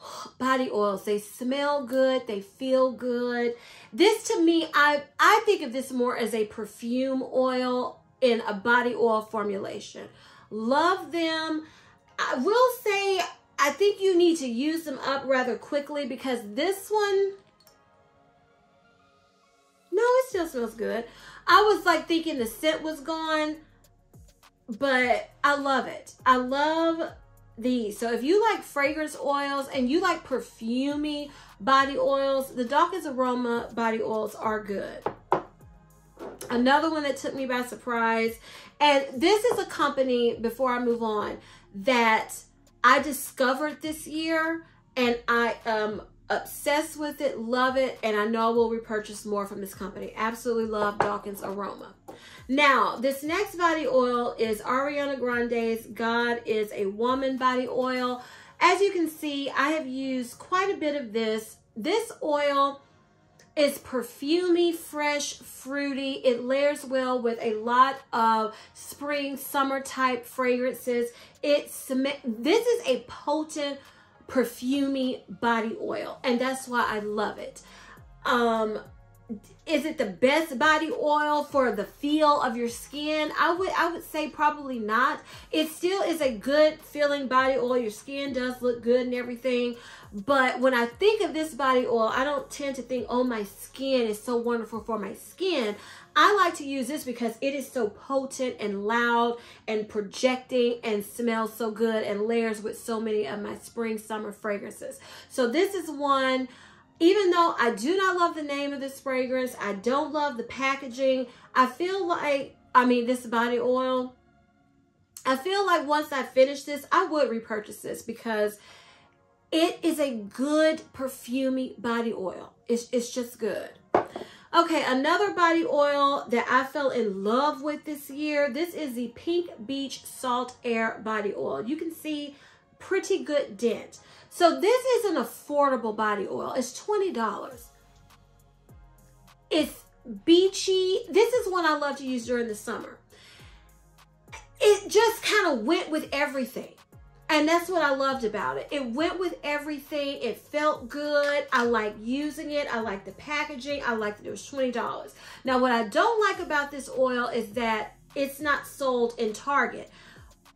Speaker 1: <gasps> body oils. They smell good. They feel good. This to me, I, I think of this more as a perfume oil in a body oil formulation. Love them. I will say I think you need to use them up rather quickly because this one, no, it still smells good. I was like thinking the scent was gone, but I love it. I love these. So if you like fragrance oils and you like perfumey body oils, the Dawkins Aroma body oils are good. Another one that took me by surprise, and this is a company, before I move on, that I discovered this year and I am obsessed with it, love it, and I know I will repurchase more from this company. Absolutely love Dawkins Aroma. Now, this next body oil is Ariana Grande's God is a Woman body oil. As you can see, I have used quite a bit of this. This oil is perfumy, fresh, fruity. It layers well with a lot of spring, summer type fragrances. It's this is a potent, perfumy body oil, and that's why I love it. Um, is it the best body oil for the feel of your skin? I would I would say probably not. It still is a good feeling body oil. Your skin does look good and everything. But when I think of this body oil, I don't tend to think, oh, my skin is so wonderful for my skin. I like to use this because it is so potent and loud and projecting and smells so good and layers with so many of my spring summer fragrances. So this is one even though I do not love the name of this fragrance, I don't love the packaging, I feel like, I mean, this body oil, I feel like once I finish this, I would repurchase this because it is a good perfumy body oil. It's, it's just good. Okay, another body oil that I fell in love with this year. This is the Pink Beach Salt Air Body Oil. You can see pretty good dent. So this is an affordable body oil. It's $20. It's beachy. This is one I love to use during the summer. It just kind of went with everything. And that's what I loved about it. It went with everything. It felt good. I like using it. I like the packaging. I liked that it was $20. Now, what I don't like about this oil is that it's not sold in Target.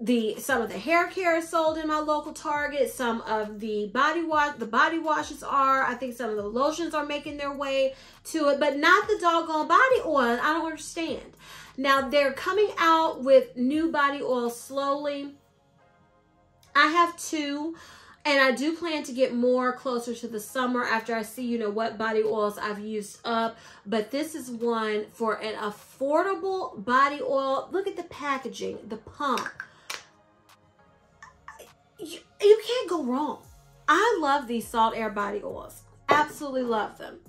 Speaker 1: The some of the hair care is sold in my local Target. Some of the body wash, the body washes are. I think some of the lotions are making their way to it, but not the doggone body oil. I don't understand. Now they're coming out with new body oil slowly I have two and I do plan to get more closer to the summer after I see, you know, what body oils I've used up. But this is one for an affordable body oil. Look at the packaging, the pump. You, you can't go wrong. I love these salt air body oils. Absolutely love them.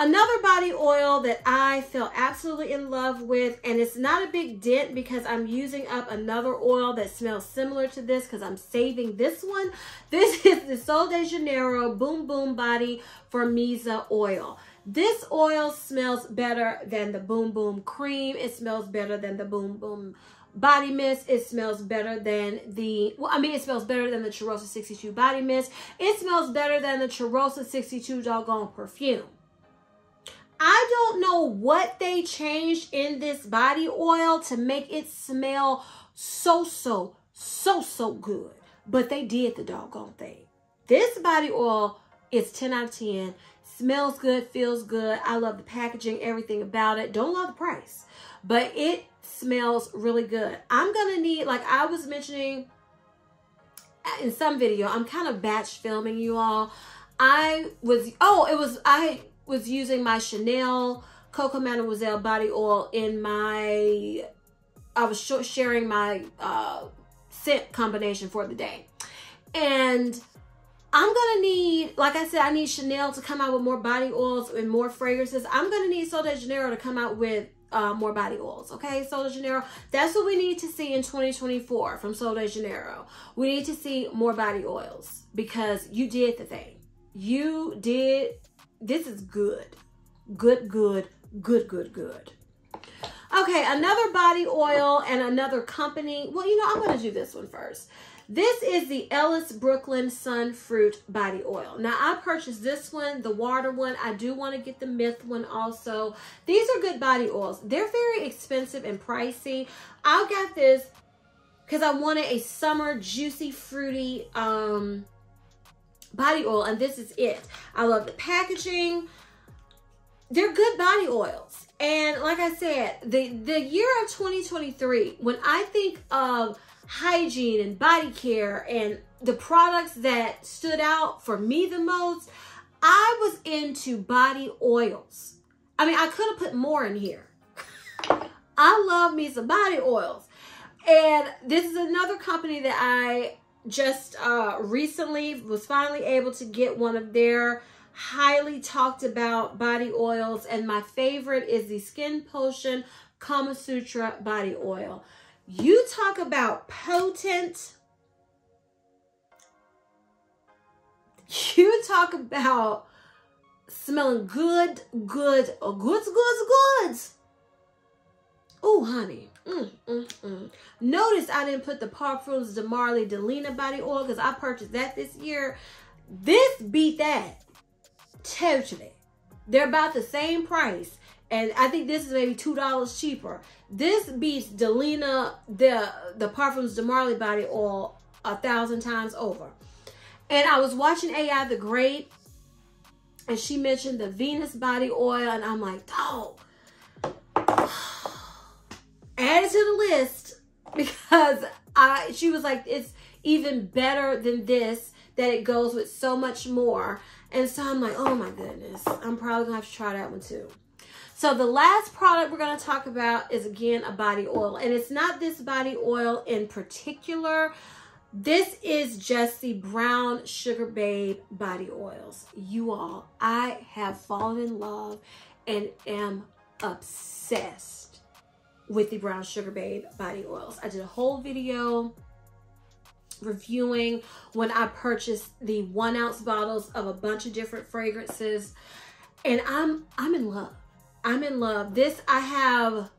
Speaker 1: Another body oil that I fell absolutely in love with, and it's not a big dent because I'm using up another oil that smells similar to this because I'm saving this one. <laughs> This is the Sol de Janeiro Bum Bum Body Firmeza oil. This oil smells better than the Bum Bum Cream. It smells better than the Bum Bum body mist. It smells better than the, well, I mean, it smells better than the Cheirosa 62 body mist. It smells better than the Cheirosa 62 doggone perfume. I don't know what they changed in this body oil to make it smell so, so, so, so good. But they did the doggone thing. This body oil is 10 out of 10. Smells good, feels good. I love the packaging, everything about it. Don't love the price, but it smells really good. I'm going to need, like I was mentioning in some video, I'm kind of batch filming you all. I was, oh, it was, I was using my Chanel Coco Mademoiselle body oil in my, I was sharing my uh, scent combination for the day. And I'm gonna need, like I said, I need Chanel to come out with more body oils and more fragrances. I'm gonna need Sol de Janeiro to come out with uh, more body oils. Okay, Sol de Janeiro. That's what we need to see in 2024 from Sol de Janeiro. We need to see more body oils because you did the thing. You did this is good. Good, good, good, good, good. Okay, another body oil and another company. Well, you know, I'm going to do this one first. This is the Ellis Brooklyn Sun Fruit Body Oil. Now, I purchased this one, the water one. I do want to get the Myth one also. These are good body oils. They're very expensive and pricey. I got this because I wanted a summer, juicy, fruity, um, body oil and this is it. I love the packaging. They're good body oils. And like I said, the, the year of 2023, when I think of hygiene and body care and the products that stood out for me the most, I was into body oils. I mean, I could have put more in here. <laughs> I love me some body oils. And this is another company that I just uh, recently was finally able to get one of their highly talked about body oils. And my favorite is the Skin Potion Kama Sutra body oil. You talk about potent. You talk about smelling good, good, goods, goods, goods. Oh, honey. Mm, mm, mm. Notice I didn't put the Parfums de Marly Delina body oil because I purchased that this year. This beat that totally. They're about the same price. And I think this is maybe $2 cheaper. This beats Delina, the, the Parfums de Marly body oil a thousand times over. And I was watching AI the Great and she mentioned the Venus body oil and I'm like, oh, add it to the list because I she was like it's even better than this that it goes with so much more. And so I'm like oh my goodness I'm probably gonna have to try that one too. So the last product we're to talk about is again a body oil. And it's not this body oil in particular. This is just the brown sugar babe body oils. You all I have fallen in love and am obsessed with the Brown Sugar Babe body oils. I did a whole video reviewing when I purchased the one ounce bottles of a bunch of different fragrances. And I'm I'm in love. I'm in love. This I have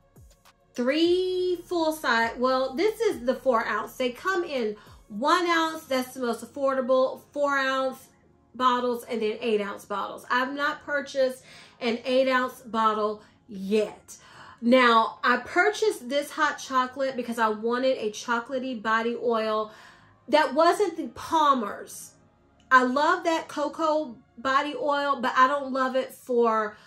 Speaker 1: three full size. Well, this is the four ounce. They come in one ounce, that's the most affordable, four ounce bottles, and then eight ounce bottles. I've not purchased an eight ounce bottle yet. Now, I purchased this hot chocolate because I wanted a chocolatey body oil that wasn't the Palmer's. I love that cocoa body oil, but I don't love it for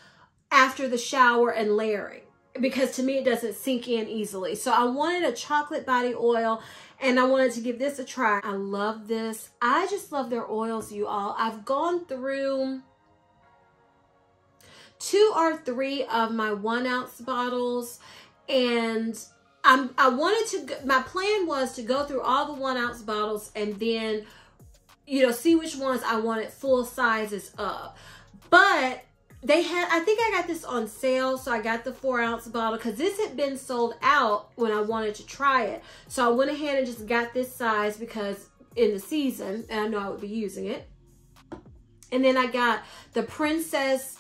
Speaker 1: after the shower and layering because to me it doesn't sink in easily. So I wanted a chocolate body oil and I wanted to give this a try. I love this. I just love their oils, you all. I've gone through two or three of my one ounce bottles and I'm, I wanted to, my plan was to go through all the one ounce bottles and then, you know, see which ones I wanted full sizes of. But they had, I think I got this on sale. So I got the four ounce bottle because this had been sold out when I wanted to try it. So I went ahead and just got this size because in the season and I know I would be using it. And then I got the Princess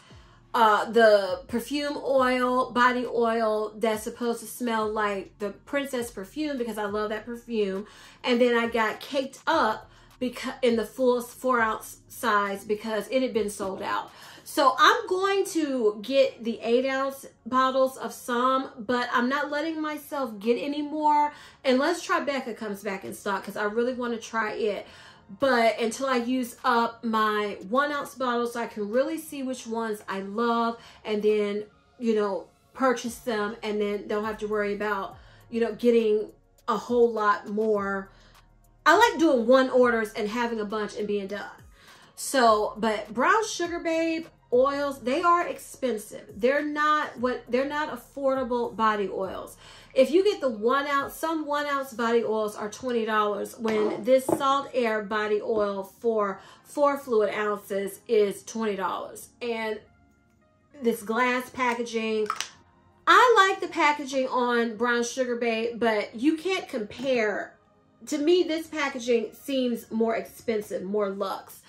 Speaker 1: uh, the perfume oil, body oil that's supposed to smell like the princess perfume because I love that perfume. And then I got caked up because in the full four ounce size because it had been sold out. So I'm going to get the eight ounce bottles of some, but I'm not letting myself get any more unless Tribeca comes back in stock because I really want to try it but until I use up my one ounce bottle so I can really see which ones I love and then, you know, purchase them and then don't have to worry about, you know, getting a whole lot more. I like doing one orders and having a bunch and being done. So, but Brown Sugar Babe oils, they are expensive. They're not what they're not affordable body oils. If you get the one ounce, some one ounce body oils are $20 when this salt air body oil for four fluid ounces is $20. And this glass packaging, I like the packaging on Brown Sugar Babe, but you can't compare. To me, this packaging seems more expensive, more luxe.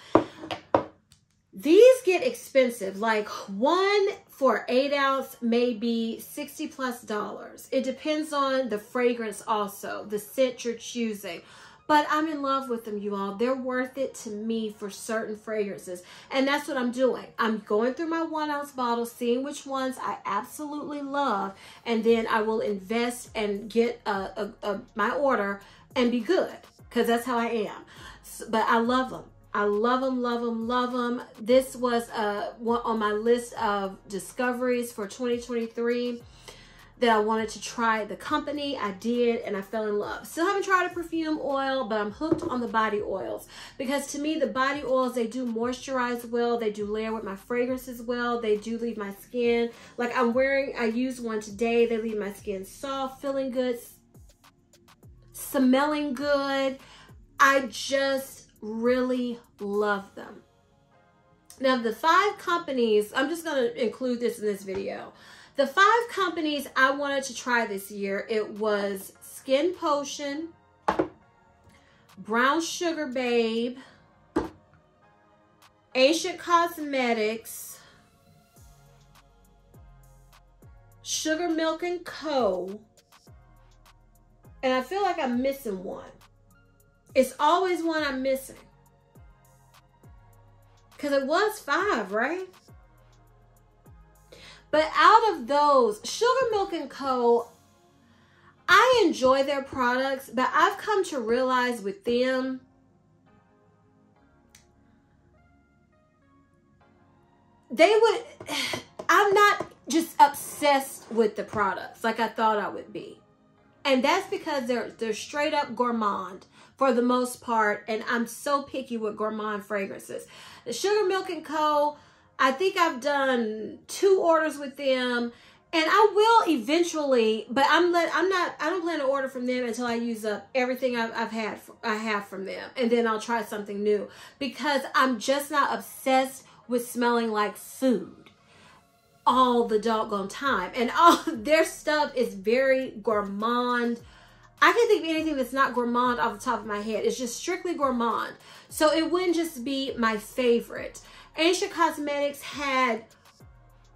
Speaker 1: These get expensive, like one for eight ounce may be 60 plus dollars. It depends on the fragrance also, the scent you're choosing. But I'm in love with them, you all. They're worth it to me for certain fragrances. And that's what I'm doing. I'm going through my one ounce bottle, seeing which ones I absolutely love. And then I will invest and get a, a, a my order and be good. Because that's how I am. So, but I love them. I love them, love them, love them. This was uh, on my list of discoveries for 2023 that I wanted to try the company. I did and I fell in love. Still haven't tried a perfume oil, but I'm hooked on the body oils because to me, the body oils, they do moisturize well. They do layer with my fragrances well. They do leave my skin. Like I'm wearing, I used one today. They leave my skin soft, feeling good, smelling good. I just really love them. Now, the five companies, I'm just going to include this in this video. The five companies I wanted to try this year, it was Skin Potion, Brown Sugar Babe, Ancient Cosmetics, Sugar Milk & Co. And I feel like I'm missing one. It's always one I'm missing. Because it was five, right? But out of those, Sugar Milk & Co., I enjoy their products, but I've come to realize with them, they would, <sighs> I'm not just obsessed with the products like I thought I would be. And that's because they're they're straight up gourmand for the most part. And I'm so picky with gourmand fragrances. The Sugar Milk & Co., I think I've done two orders with them. And I will eventually, but I'm let I'm not I don't plan to order from them until I use up everything I've, I've had I have from them, and then I'll try something new because I'm just not obsessed with smelling like food all the doggone time. And all <laughs> their stuff is very gourmand I can't think of anything that's not gourmand off the top of my head. It's just strictly gourmand. So it wouldn't just be my favorite. Ancient Cosmetics had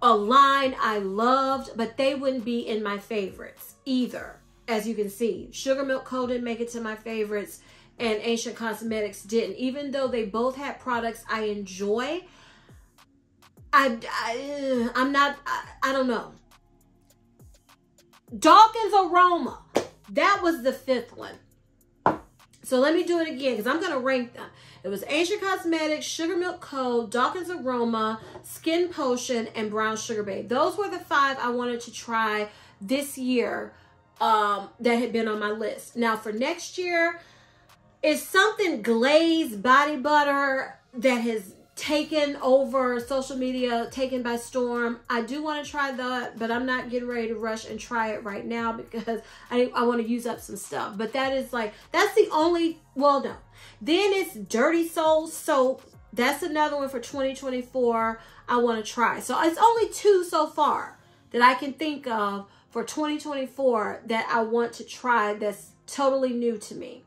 Speaker 1: a line I loved, but they wouldn't be in my favorites either, as you can see. Sugar Milk Co. didn't make it to my favorites. and Ancient Cosmetics didn't. Even though they both had products I enjoy, I, I I'm not I, I don't know. Dawkins Aroma. That was the fifth one. So let me do it again because I'm going to rank them. It was Ancient Cosmetics, Sugar Milk Co., Dawkins Aroma, Skin Potion, and Brown Sugar Babe. Those were the five I wanted to try this year um, that had been on my list. Now for next year, it's something glazed body butter that has taken over social media, taken by storm. I do want to try that, but I'm not getting ready to rush and try it right now because I, I want to use up some stuff. But that is like, that's the only, well, no. Then it's Dirty Soul Soap. That's another one for 2024 I want to try. So it's only two so far that I can think of for 2024 that I want to try that's totally new to me.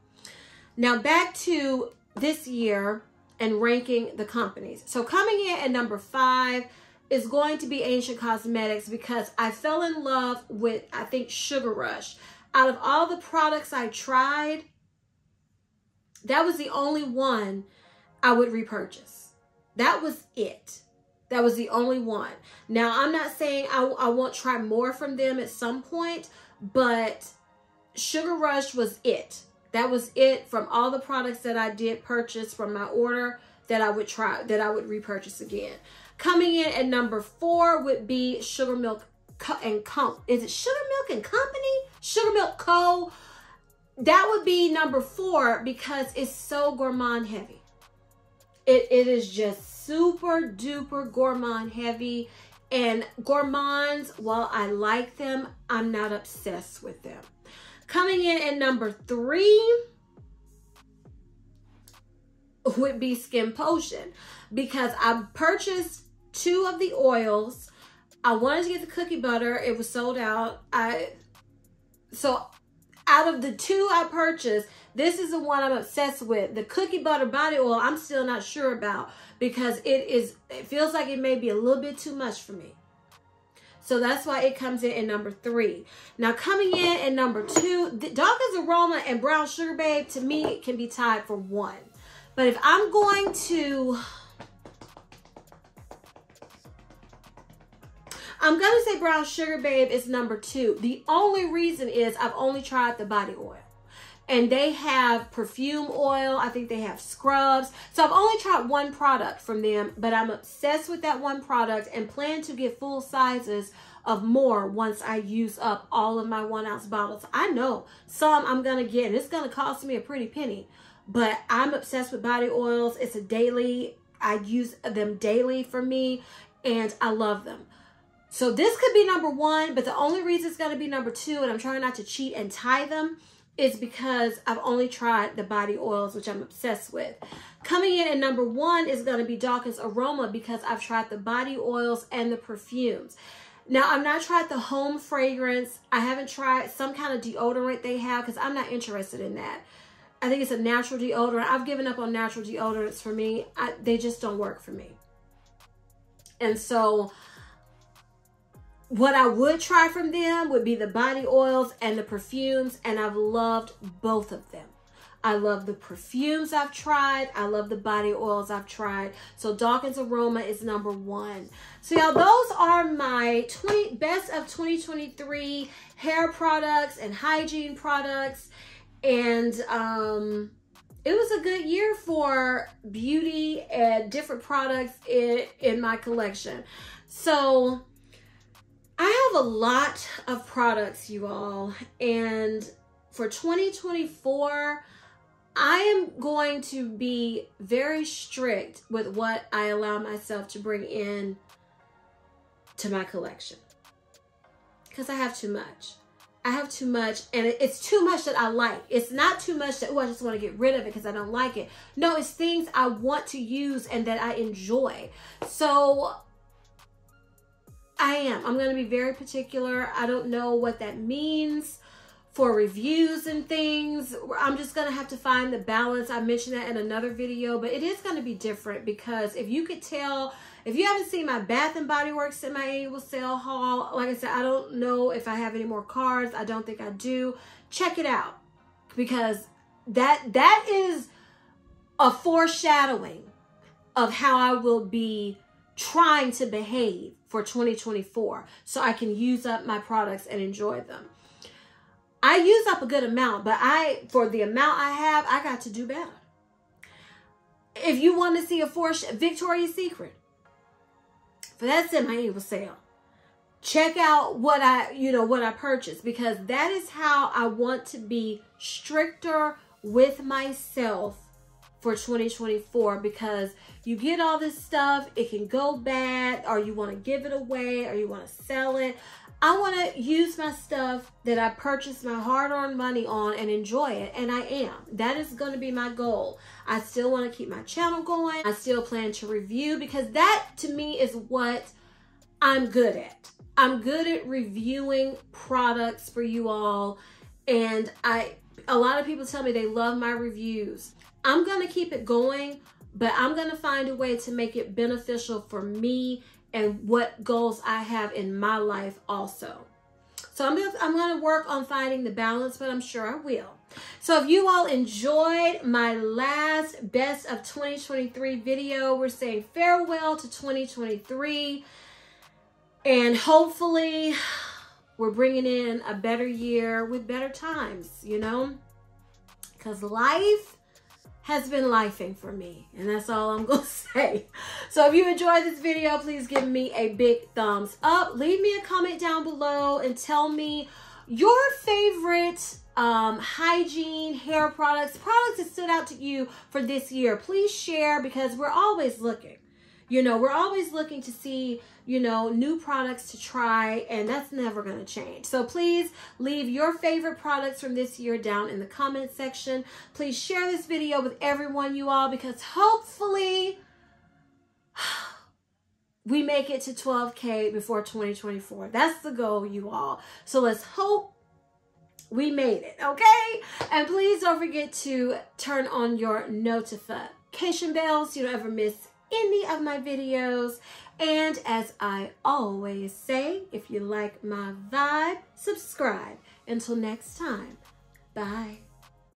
Speaker 1: Now back to this year and ranking the companies. So coming in at number five is going to be Ancient Cosmetics because I fell in love with, I think, Sugar Rush. Out of all the products I tried, that was the only one I would repurchase. That was it. That was the only one. Now, I'm not saying I, I won't try more from them at some point, but Sugar Rush was it. That was it from all the products that I did purchase from my order that I would try, that I would repurchase again. Coming in at number four would be Sugar Milk and Co. Is it Sugar Milk and Company? Sugar Milk Co. That would be number four because it's so gourmand heavy. It, it is just super duper gourmand heavy. And gourmands, while I like them, I'm not obsessed with them. Coming in at number three would be Skin Potion because I purchased two of the oils. I wanted to get the cookie butter. It was sold out. I so out of the two I purchased, this is the one I'm obsessed with. The cookie butter body oil, I'm still not sure about because it is it feels like it may be a little bit too much for me. So that's why it comes in at number three. Now coming in at number two, Dawkins Aroma and Brown Sugar Babe, to me, it can be tied for one. But if I'm going to... I'm going to say Brown Sugar Babe is number two. The only reason is I've only tried the body oil and they have perfume oil. I think they have scrubs. So I've only tried one product from them, but I'm obsessed with that one product and plan to get full sizes of more once I use up all of my one ounce bottles. I know some I'm going to get and it's going to cost me a pretty penny, but I'm obsessed with body oils. It's a daily, I use them daily for me and I love them. So this could be number one, but the only reason it's going to be number two, and I'm trying not to cheat and tie them, is because I've only tried the body oils, which I'm obsessed with. Coming in at number one is going to be Dawkins Aroma because I've tried the body oils and the perfumes. Now, I've not tried the home fragrance. I haven't tried some kind of deodorant they have because I'm not interested in that. I think it's a natural deodorant. I've given up on natural deodorants for me. I, they just don't work for me. And so what I would try from them would be the body oils and the perfumes, and I've loved both of them. I love the perfumes I've tried. I love the body oils I've tried. So Dawkins Aroma is number one. So y'all, those are my 20 best of 2023 hair products and hygiene products. And um, it was a good year for beauty and different products in, in my collection. So I have a lot of products, you all, and for 2024, I am going to be very strict with what I allow myself to bring in to my collection because I have too much. I have too much, and it's too much that I like. It's not too much that, oh, I just want to get rid of it because I don't like it. No, it's things I want to use and that I enjoy. So I am. I'm going to be very particular. I don't know what that means for reviews and things. I'm just going to have to find the balance. I mentioned that in another video, but it is going to be different because if you could tell, if you haven't seen my Bath and Body Works in my annual sale haul, like I said, I don't know if I have any more cards. I don't think I do. Check it out because that that is a foreshadowing of how I will be trying to behave for 2024 so I can use up my products and enjoy them. I use up a good amount, but I for the amount I have, I got to do better. If you want to see a foresh Victoria's Secret, for that semi-annual sale, check out what I, you know, what I purchased because that is how I want to be stricter with myself for 2024 because you get all this stuff, it can go bad, or you want to give it away, or you want to sell it. I want to use my stuff that I purchased my hard earned money on and enjoy it. And I am. That is going to be my goal. I still want to keep my channel going. I still plan to review because that to me is what I'm good at. I'm good at reviewing products for you all. And I, a lot of people tell me they love my reviews. I'm going to keep it going, but I'm going to find a way to make it beneficial for me and what goals I have in my life also. So I'm gonna, I'm to work on finding the balance, but I'm sure I will. So if you all enjoyed my last best of 2023 video, we're saying farewell to 2023. And hopefully we're bringing in a better year with better times, you know? Because life has been lifing for me. And that's all I'm <laughs> going to say. So if you enjoyed this video, please give me a big thumbs up. Leave me a comment down below and tell me your favorite um, hygiene, hair products, products that stood out to you for this year. Please share because we're always looking. You know, we're always looking to see, you know, new products to try, and that's never going to change. So please leave your favorite products from this year down in the comment section. Please share this video with everyone, you all, because hopefully <sighs> we make it to 12K before 2024. That's the goal, you all. So let's hope we made it, okay? And please don't forget to turn on your notification bells so you don't ever miss any of my videos. And as I always say, if you like my vibe, subscribe. Until next time, bye.